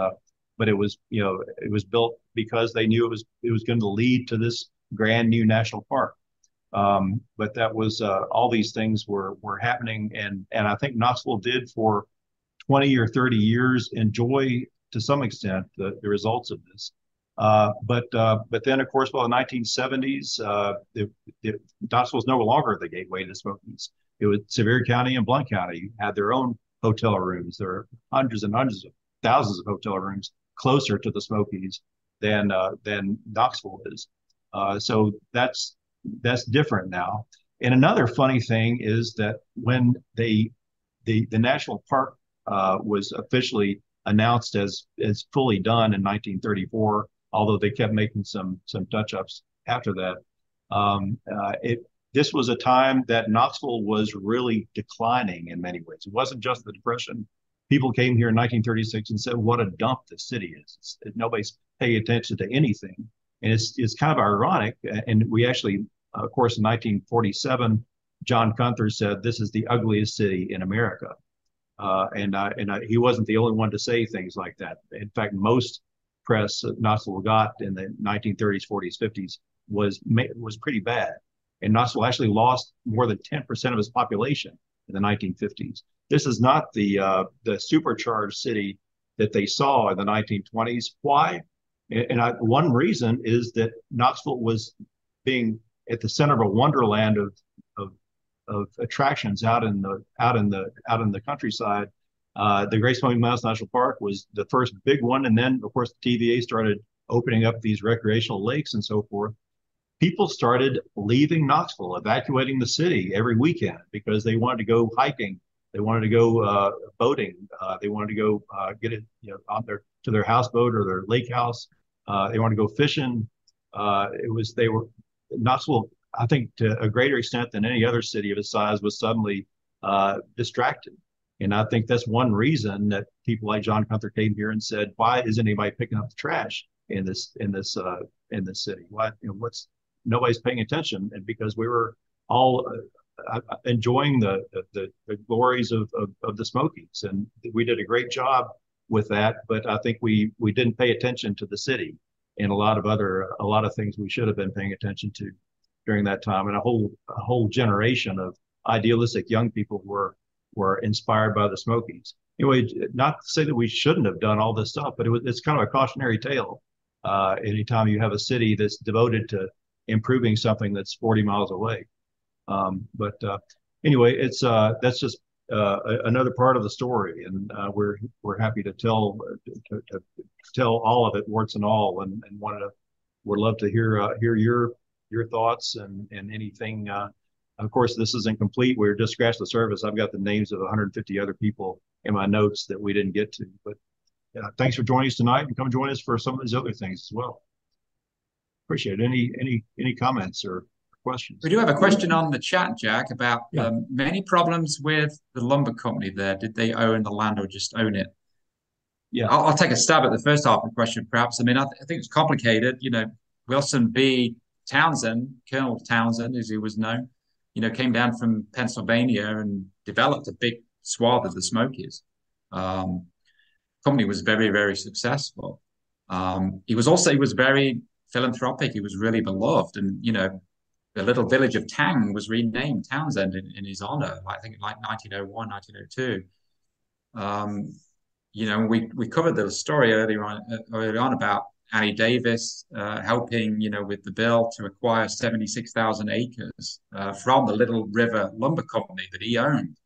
but it was you know it was built because they knew it was it was going to lead to this grand new national park. Um, but that was uh, all these things were were happening, and and I think Knoxville did for 20 or 30 years enjoy to some extent the, the results of this. Uh, but uh, but then of course, well, in the 1970s, uh, the, the, Knoxville was no longer the gateway to the Smokies. It was Sevier County and Blount County had their own hotel rooms. There are hundreds and hundreds of thousands of hotel rooms closer to the Smokies than uh, than Knoxville is. Uh, so that's that's different now. And another funny thing is that when they the the national park uh, was officially announced as as fully done in 1934, although they kept making some some touch ups after that. Um, uh, it this was a time that Knoxville was really declining in many ways. It wasn't just the depression people came here in 1936 and said, "What a dump the city is! It's, nobody's paying attention to anything." And it's it's kind of ironic. And we actually, of course, in 1947, John Gunther said, "This is the ugliest city in America," uh, and and he wasn't the only one to say things like that. In fact, most press Knoxville got in the 1930s, 40s, 50s was was pretty bad. And Knoxville actually lost more than 10% of its population in the 1950s. This is not the uh, the supercharged city that they saw in the 1920s. Why? And I, one reason is that Knoxville was being at the center of a wonderland of, of of attractions out in the out in the out in the countryside. Uh, the Great Smoky Mountains National Park was the first big one, and then of course the TVA started opening up these recreational lakes and so forth people started leaving Knoxville, evacuating the city every weekend because they wanted to go hiking, they wanted to go uh, boating, uh, they wanted to go uh, get it, you know, on their to their houseboat or their lake house. Uh, they wanted to go fishing. Uh, it was they were Knoxville. I think to a greater extent than any other city of its size was suddenly uh, distracted. And I think that's one reason that people like John Gunther came here and said, "Why isn't anybody picking up the trash in this in this in this city? Why you know, what's nobody's paying attention, and because we were all uh, uh, enjoying the, the the glories of, of, of the Smokies, and we did a great job with that. But I think we we didn't pay attention to the city and a lot of other a lot of things we should have been paying attention to during that time, and a whole a whole generation of idealistic young people were were inspired by the Smokies. Anyway, not to say that we shouldn't have done all this stuff, but it was it's kind of a cautionary tale. Uh, anytime you have a city that's devoted to improving something that's 40 miles away. Um, but uh, anyway, it's uh, that's just uh, another part of the story, and uh, we're we're happy to tell to, to, tell all of it, warts and all, and, and wanted to would love to hear uh, hear your your thoughts and and anything. Uh, of course, this isn't complete. We're just scratched the surface. I've got the names of 150 other people in my notes that we didn't get to. But thanks for joining us tonight, and come join us for some of these other things as well. Appreciate it. Any any any comments or questions? We do have a question on the chat, Jack, about yeah. um, many problems with the lumber company there. Did they own the land or just own it? Yeah, I'll, I'll take a stab at the first half of the question, perhaps. I mean, I, th- I think it's complicated. You know, Wilson B. Townsend, Colonel Townsend, as he was known, you know, came down from Pennsylvania and developed a big swath of the Smokies. Um, company was very, very successful. Um, he was also he was very philanthropic. He was really beloved, and you know, the little village of Tang was renamed Townsend in, in his honor. I think like 1901, 1902. Um, you know, we we covered the story earlier on uh, earlier on about Annie Davis uh, helping, you know, with the bill to acquire 76,000 acres uh, from the Little River Lumber Company that he owned.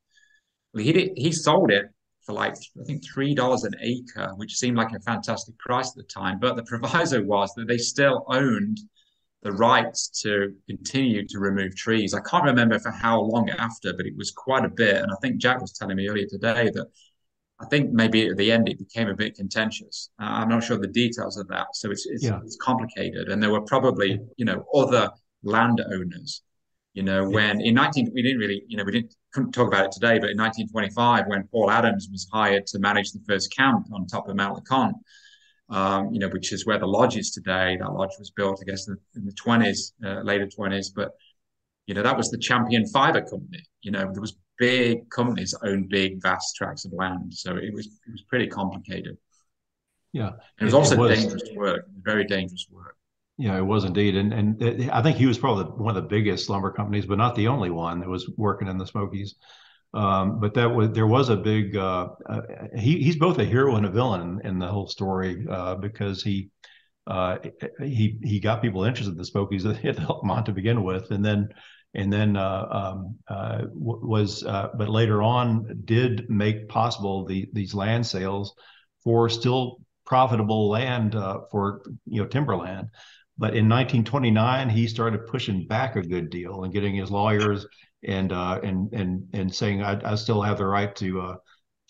He did, he sold it for like I think three dollars an acre, which seemed like a fantastic price at the time. But the proviso was that they still owned the rights to continue to remove trees. I can't remember for how long after, but it was quite a bit. And I think Jack was telling me earlier today that I think maybe at the end it became a bit contentious. Uh, I'm not sure the details of that, so it's it's, yeah. it's complicated. And there were probably you know other landowners. You know, when in 19 we didn't really you know we didn't couldn't talk about it today, but in 1925 when Paul Adams was hired to manage the first camp on top of Mount LeConte, um, you know, which is where the lodge is today. That lodge was built, I guess, in the 20s, uh, later 20s, but you know that was the Champion Fiber Company. You know, there was big companies that owned big, vast tracts of land. So it was it was pretty complicated. Yeah, and it was also it was, dangerous work, very dangerous work. Yeah, it was indeed, and and I think he was probably one of the biggest lumber companies, but not the only one that was working in the Smokies. Um, but that was there was a big. Uh, uh, he he's both a hero and a villain in the whole story uh, because he uh, he he got people interested in the Smokies at Elkmont to begin with, and then and then uh, um, uh, was but later on did make possible the these land sales for still profitable land for you know timberland. But in 1929, he started pushing back a good deal and getting his lawyers and uh, and and and saying I, I still have the right to uh,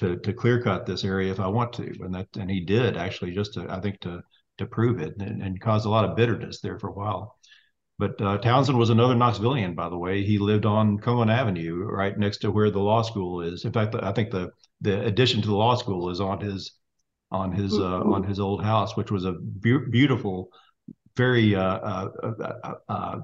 to to clear cut this area if I want to, and that and he did actually just to I think to to prove it and, and caused a lot of bitterness there for a while. But uh, Townsend was another Knoxvillian, by the way. He lived on Cohen Avenue, right next to where the law school is. In fact, I think the the addition to the law school is on his on his uh, mm-hmm. on his old house, which was a be- beautiful, very uh, uh, uh,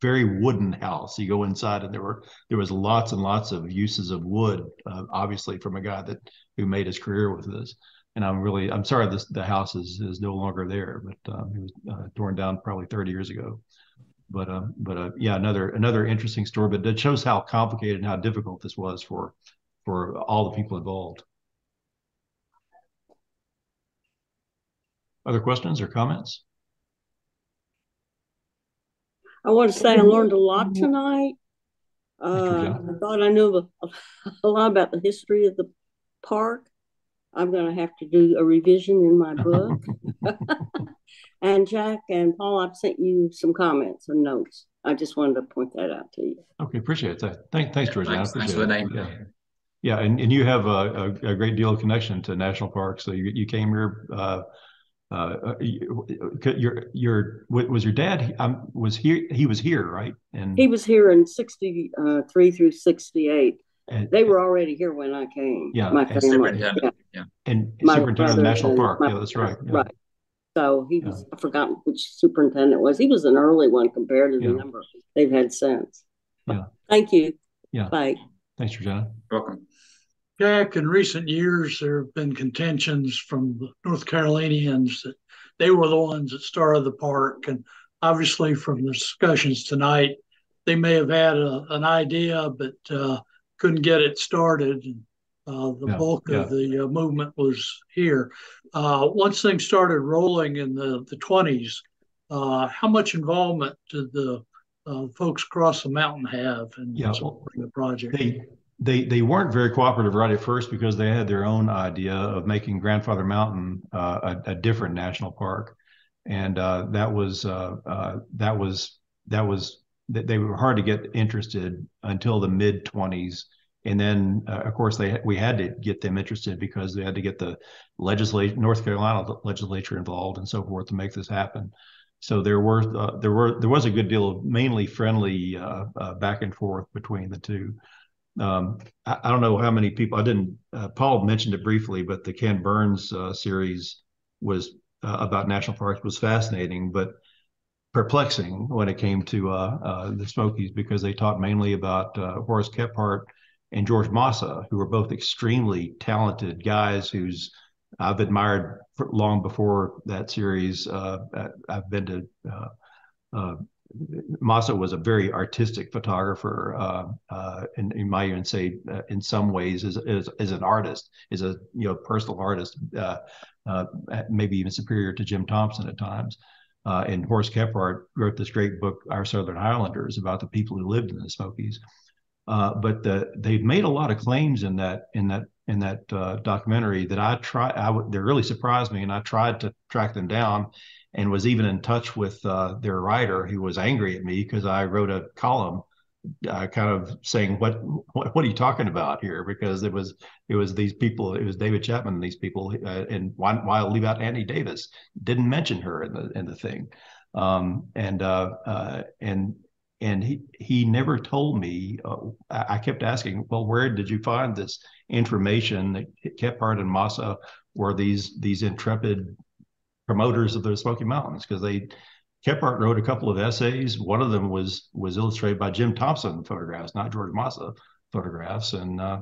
very wooden house. You go inside, and there were there was lots and lots of uses of wood, obviously from a guy that who made his career with this and I'm really I'm sorry this the house is is no longer there, but um, it was uh, torn down probably 30 years ago. But uh, but uh, yeah, another another interesting story, but it shows how complicated and how difficult this was for for all the people involved. Other questions or comments? I want to say I learned a lot tonight. Uh, I thought I knew a, a lot about the history of the park I'm going to have to do a revision in my book. and Jack and Paul, I've sent you some comments and notes. I just wanted to point that out to you. Okay, appreciate that. Thank, thanks, George. Thanks, thanks for the name. Yeah. yeah, and, and you have a, a, a, great deal of connection to national parks. So you, you came here. Uh, uh, your your was your dad um, was here? He was here, right? And he was here in sixty uh, through sixty eight. And, they were already here when I came. Yeah, my family. Yeah. yeah. And my superintendent of the national park. Yeah, that's right. Yeah. Right. So he was, yeah. I forgot which superintendent was. He was an early one compared to the number they've had since. Yeah. Thank you. Yeah. Bye. Thanks, Georgiana. Welcome. Jack, in recent years, there have been contentions from the North Carolinians that they were the ones that started the park. And obviously, from the discussions tonight, they may have had a, an idea, but uh, couldn't get it started. Uh, the yeah, bulk yeah. of the uh, movement was here. Uh, once things started rolling in the, the 20s, uh, how much involvement did the uh, folks across the mountain have in yeah, supporting the project? They, they, they weren't very cooperative right at first because they had their own idea of making Grandfather Mountain uh, a, a, different national park. And that was that was that was that they were hard to get interested until the mid 20s and then uh, of course they we had to get them interested because they had to get the legislature north carolina legislature involved and so forth to make this happen. So there were uh, there were there was a good deal of mainly friendly uh, uh back and forth between the two um, I, I, don't know how many people i didn't uh, paul mentioned it briefly but the ken burns uh, series was about national parks was fascinating but perplexing when it came to the smokies because they talked mainly about horace kephart and George Masa, who are both extremely talented guys who's I've admired long before that series. Uh, I've been to uh, uh, Masa was a very artistic photographer, uh, uh, and you might even say, uh, in some ways, as, as, as an artist, is a you know personal artist, maybe even superior to Jim Thompson at times. and Horace Kephart wrote this great book, Our Southern Highlanders, about the people who lived in the Smokies. Uh, but the, they've made a lot of claims in that in that in that uh, documentary that I try. I w- they really surprised me, and I tried to track them down, and was even in touch with uh, their writer, who was angry at me because I wrote a column uh, kind of saying, what, what, what are you talking about here? Because it was, it was these people, it was David Chapman, and these people, uh, and why, why leave out Annie Davis? Didn't mention her in the, in the thing. Um, and, uh, uh, and, and he, he never told me, uh, I, I kept asking, well, where did you find this information that Kephart and Masa were these, these intrepid promoters of the Smoky Mountains? Because they, Kephart wrote a couple of essays. One of them was was illustrated by Jim Thompson photographs, not George Masa photographs, and uh,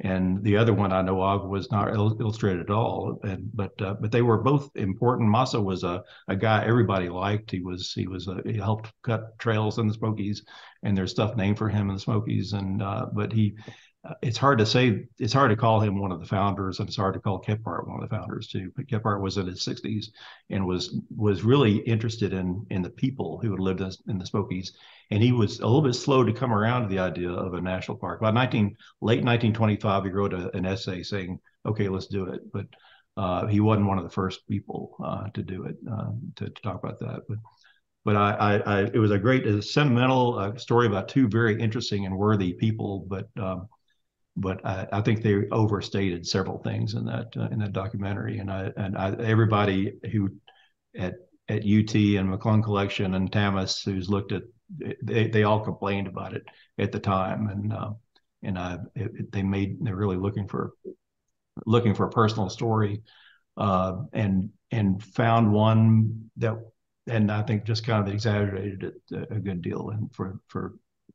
and the other one I know of was not il- illustrated at all. And but uh, but they were both important. Masa was a, a guy everybody liked. He was he was a, he helped cut trails in the Smokies, and there's stuff named for him in the Smokies. And uh, but he it's hard to say it's hard to call him one of the founders and it's hard to call Kephart one of the founders too but Kephart was in his 60s and was was really interested in in the people who had lived in, the Smokies. And he was a little bit slow to come around to the idea of a national park. By 19 late 1925 he wrote a, an essay saying okay let's do it. But uh, he wasn't one of the first people uh, to do it uh, to, to, talk about that. But but I, I, I, it was a great, a sentimental uh, story about two very interesting and worthy people. But um, but I, I, think they overstated several things in that uh, in that documentary, and I and I, everybody who at at UT and McClung Collection and TAMIS who's looked at they they all complained about it at the time, and uh, and I it, they made they're really looking for looking for a personal story, uh, and and found one that and I think just kind of exaggerated it a good deal and for for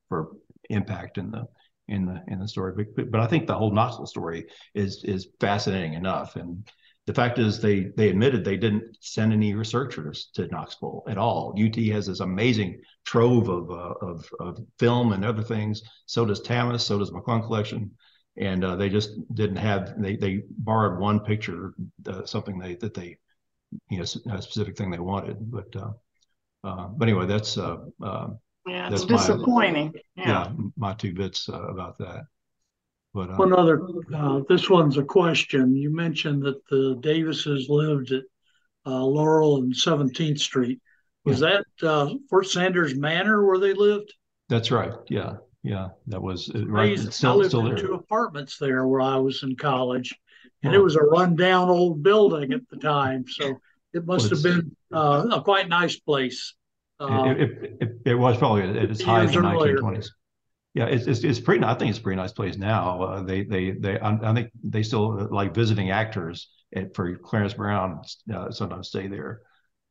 for impact in the in the in the story. But, but I think the whole Knoxville story is is fascinating enough. And the fact is, they they admitted they didn't send any researchers to Knoxville at all. UT has this amazing trove of uh, of, of film and other things. So does TAMIS. So does McClung Collection. And uh, they just didn't have. They they borrowed one picture, uh, something they that they, you know, a specific thing they wanted. But uh, uh, but anyway, that's uh, yeah, it's disappointing. My, yeah. yeah. my two bits uh, about that. But uh, one other, uh, this one's a question. You mentioned that the Davises lived at uh, Laurel and 17th Street. Was yeah. that uh, Fort Sanders Manor where they lived? That's right. Yeah, yeah, that was uh, right. Still, I lived still in there. two apartments there where I was in college, and oh. it was a rundown old building at the time. So it must well, have been a quite nice place. Um, it, it, it, it, was probably at its high in the 1920s. Yeah, it's, it's, it's pretty. I think it's a pretty nice place now. Uh, they they they. I, I, think they still uh, like visiting actors at, for Clarence Brown. Uh, sometimes stay there.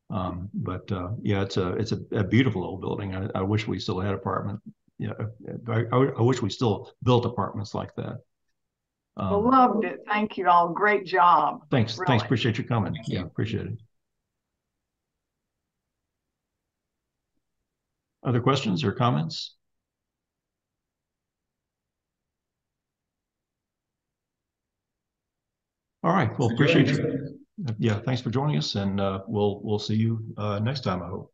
Um, but uh, yeah, it's a it's a, a beautiful old building. I, I, wish we still had apartment. Yeah, I, I, wish we still built apartments like that. Um, well, loved it. Thank you all. Great job. Thanks. Really. Thanks. Appreciate you coming. Thank yeah, you. appreciate it. Other questions or comments? All right. Well, appreciate you. Yeah, thanks for joining us, and uh, we'll we'll see you uh, next time. I hope.